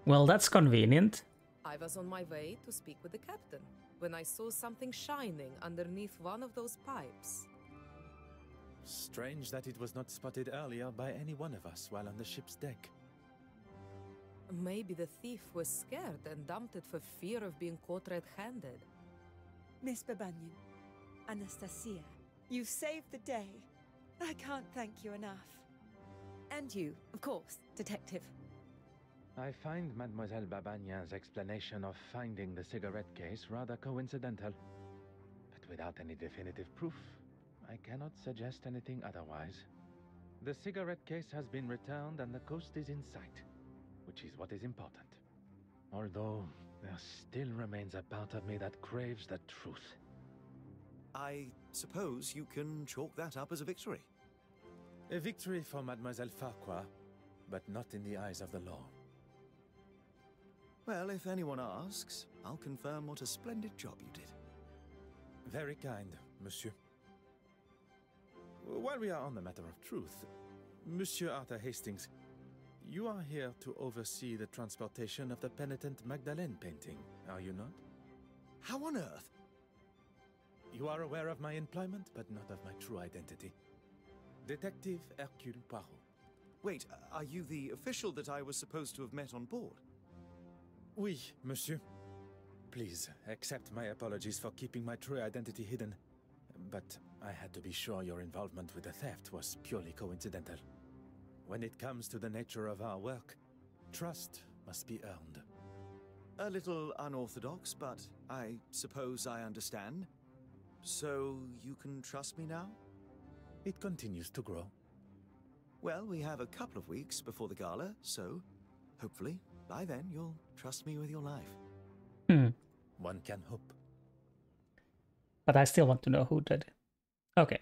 Well, that's convenient. I was on my way to speak with the captain when I saw something shining underneath one of those pipes. Strange that it was not spotted earlier by any one of us while on the ship's deck. Maybe the thief was scared and dumped it for fear of being caught red-handed. Miss Babanin, Anastasia, you saved the day. I can't thank you enough. And you, of course, Detective. I find Mademoiselle Babanin's explanation of finding the cigarette case rather coincidental. But without any definitive proof, I cannot suggest anything otherwise. The cigarette case has been returned and the coast is in sight, which is what is important. Although, there still remains a part of me that craves the truth. I suppose you can chalk that up as a victory. A victory for Mademoiselle Farquhar, but not in the eyes of the law. Well, if anyone asks, I'll confirm what a splendid job you did. Very kind, monsieur. While we are on the matter of truth, Monsieur Arthur Hastings, you are here to oversee the transportation of the penitent Magdalene painting, are you not? How on earth? You are aware of my employment, but not of my true identity. Detective Hercule Poirot. Wait, are you the official that I was supposed to have met on board? Oui, monsieur. Please, accept my apologies for keeping my true identity hidden. But I had to be sure your involvement with the theft was purely coincidental. When it comes to the nature of our work, trust must be earned. A little unorthodox, but I suppose I understand. So you can trust me now? It continues to grow. Well, we have a couple of weeks before the gala, so hopefully by then you'll trust me with your life. Hmm. One can hope. But I still want to know who did it. Okay.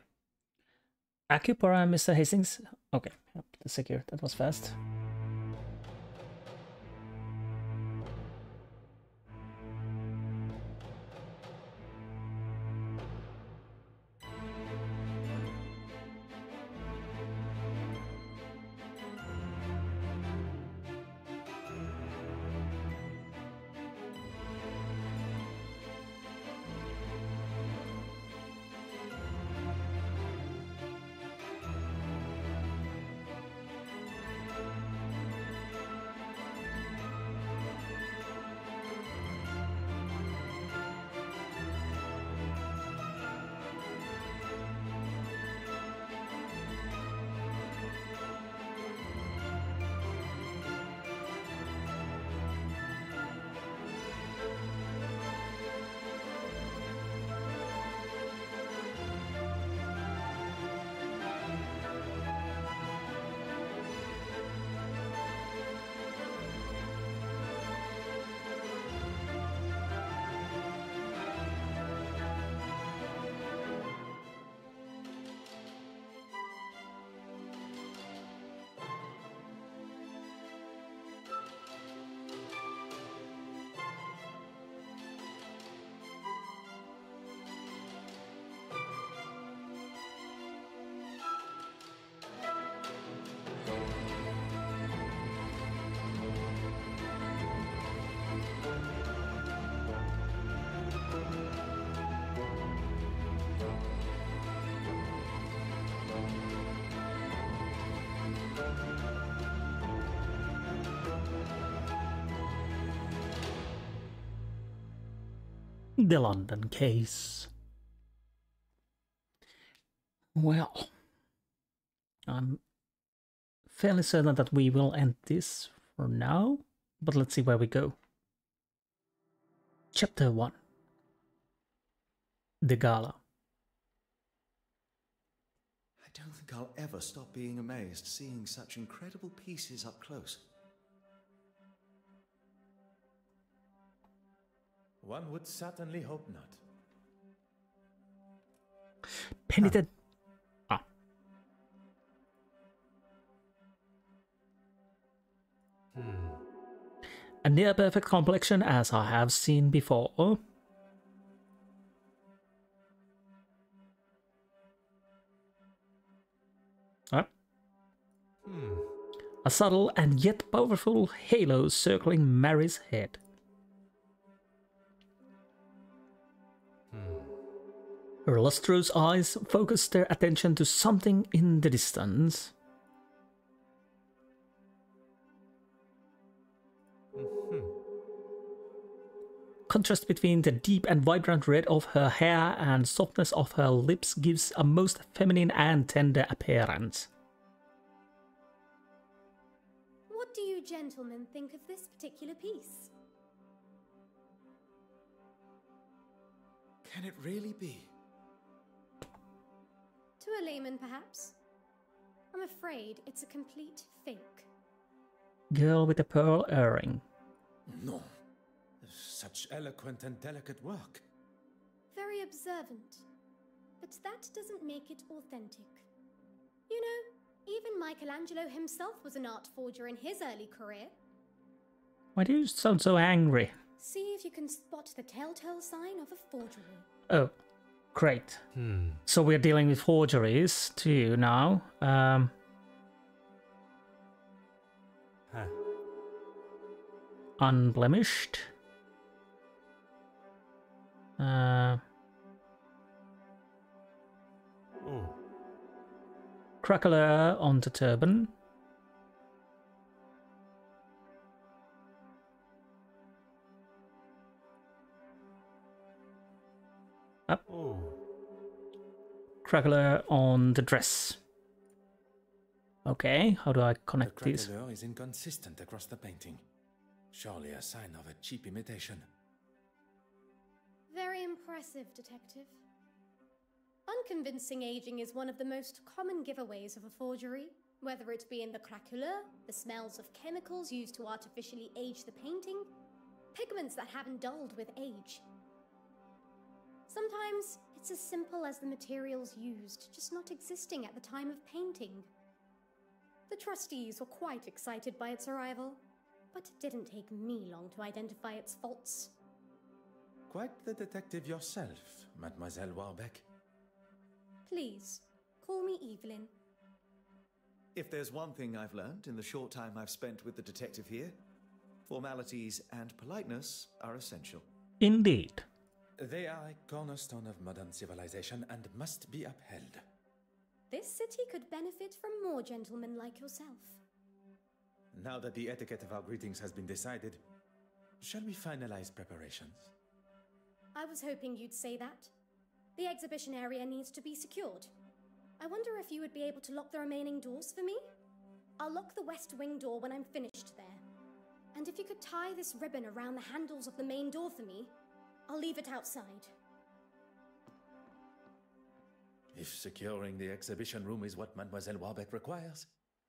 Acupora Mr. Hastings. Okay, yep, the secure. That was fast. The London case. Well, I'm fairly certain that we will end this for now, but let's see where we go. Chapter 1 The Gala. I don't think I'll ever stop being amazed seeing such incredible pieces up close. One would certainly hope not. Penitent. Ah. A near perfect complexion as I have seen before. Ah. A subtle and yet powerful halo circling Mary's head. Her lustrous eyes focus their attention to something in the distance. Contrast between the deep and vibrant red of her hair and softness of her lips gives a most feminine and tender appearance. What do you gentlemen think of this particular piece? Can it really be? To a layman, perhaps? I'm afraid it's a complete fake. Girl with a pearl earring. No. Such eloquent and delicate work. Very observant. But that doesn't make it authentic. You know, even Michelangelo himself was an art forger in his early career. Why do you sound so angry? See if you can spot the telltale sign of a forgery. Oh, great. So we're dealing with forgeries too now. Um, Huh. unblemished. Uh, Ooh. craquelure on the turban. Ooh. Craquelure on the dress. Okay, how do I The connect these? craquelure is inconsistent across the painting. Surely a sign of a cheap imitation. Very impressive, Detective. Unconvincing aging is one of the most common giveaways of a forgery, whether it be in the craquelure, the smells of chemicals used to artificially age the painting, pigments that haven't dulled with age. Sometimes it's as simple as the materials used just not existing at the time of painting. The trustees were quite excited by its arrival, but it didn't take me long to identify its faults. Quite the detective yourself, Mademoiselle Warbeck. Please, call me Evelyn. If there's one thing I've learned in the short time I've spent with the detective here, formalities and politeness are essential. Indeed. They are a cornerstone of modern civilization and must be upheld. This city could benefit from more gentlemen like yourself. Now that the etiquette of our greetings has been decided, shall we finalize preparations? I was hoping you'd say that. The exhibition area needs to be secured. I wonder if you would be able to lock the remaining doors for me? I'll lock the west wing door when I'm finished there. And if you could tie this ribbon around the handles of the main door for me, I'll leave it outside. If securing the exhibition room is what Mademoiselle Warbeck requires,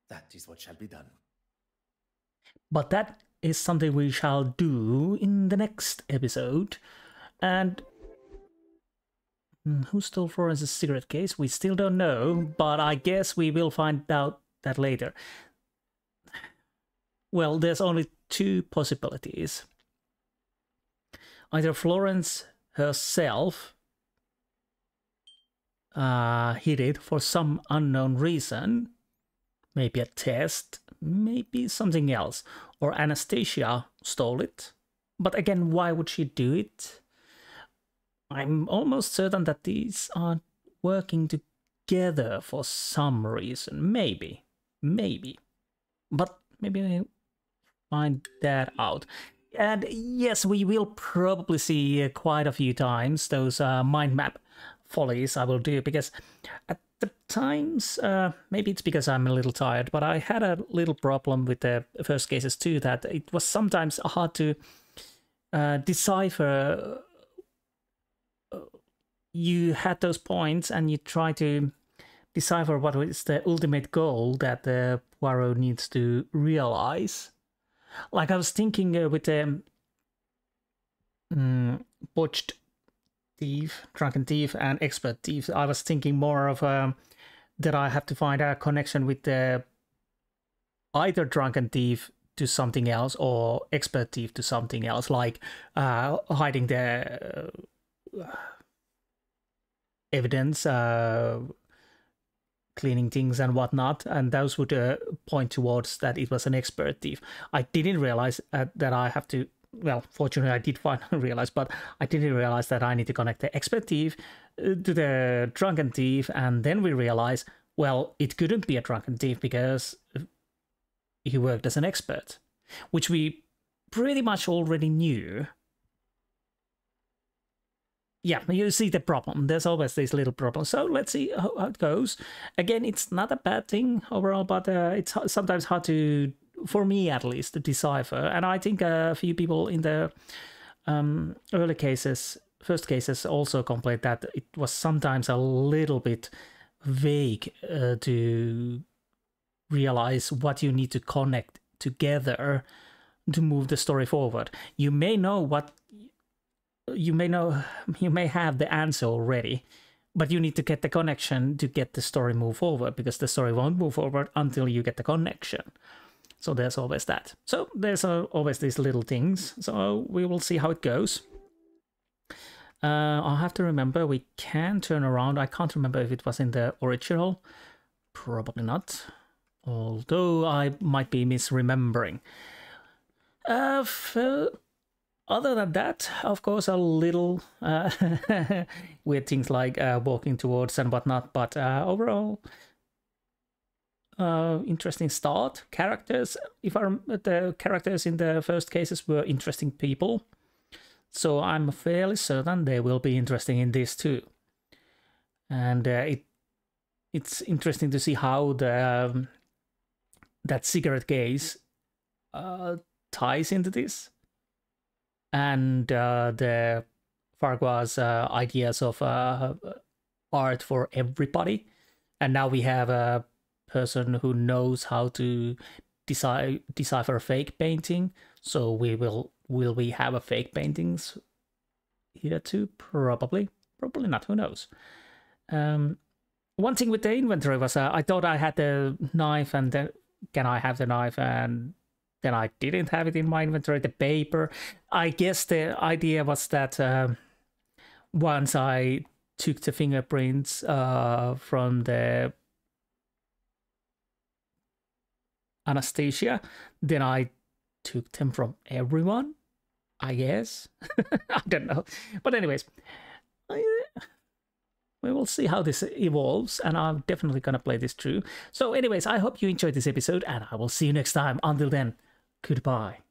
that is what shall be done. But that is something we shall do in the next episode. And who stole Florence's cigarette case? We still don't know, but I guess we will find out that later. Well, there's only two possibilities. Either Florence herself uh, hid it for some unknown reason, maybe a test, maybe something else, or Anastasia stole it. But again, why would she do it? I'm almost certain that these are working together for some reason. Maybe. Maybe. But maybe we find that out. And yes, we will probably see uh, quite a few times those uh, mind map follies I will do because at the times, uh, maybe it's because I'm a little tired, but I had a little problem with the first cases too that it was sometimes hard to uh, decipher. uh, You had those points and you try to decipher what is the ultimate goal that the Poirot needs to realize. Like I was thinking uh, with the um, botched thief, drunken thief, and expert thief. I was thinking more of um, that I have to find a connection with the either drunken thief to something else or expert thief to something else, like uh, hiding the uh, evidence, uh, cleaning things and whatnot, and those would uh, point towards that it was an expert thief. I didn't realize uh, that I have to. Well, fortunately, I did finally realize, but I didn't realize that I need to connect the expert thief uh, to the drunken thief, and then we realize, well, it couldn't be a drunken thief because he worked as an expert, which we pretty much already knew. Yeah, you see the problem. There's always this little problem. So let's see how, how it goes. Again, it's not a bad thing overall, but uh, it's sometimes hard to, for me at least, to decipher. And I think a few people in the um, early cases, first cases, also complained that it was sometimes a little bit vague uh, to realize what you need to connect together to move the story forward. You may know what you may know you may have the answer already, but you need to get the connection to get the story move forward because the story won't move forward until you get the connection. So there's always that. So there's uh, always these little things. So we will see how it goes. Uh, I'll have to remember we can turn around. I can't remember if it was in the original. Probably not although I might be misremembering. Uh, other than that, of course, a little uh, weird things like uh, walking towards and whatnot, but uh, overall, uh, interesting start. Characters, if I the characters in the first cases were interesting people, so I'm fairly certain they will be interesting in this too. And uh, it it's interesting to see how the um, that cigarette case uh, ties into this and uh, the Farquhar's uh, ideas of uh, art for everybody. And now we have a person who knows how to deci- decipher a fake painting. So we will will we have a fake paintings here too? Probably, probably not. Who knows? Um, one thing with the inventory was uh, I thought I had the knife and then can I have the knife? And then I didn't have it in my inventory. The paper. I guess the idea was that um, once I took the fingerprints uh, from the Anastasia, then I took them from everyone. I guess. I don't know. But anyways, I, we will see how this evolves and i'm definitely gonna play this through so anyways i hope you enjoyed this episode and i will see you next time until then goodbye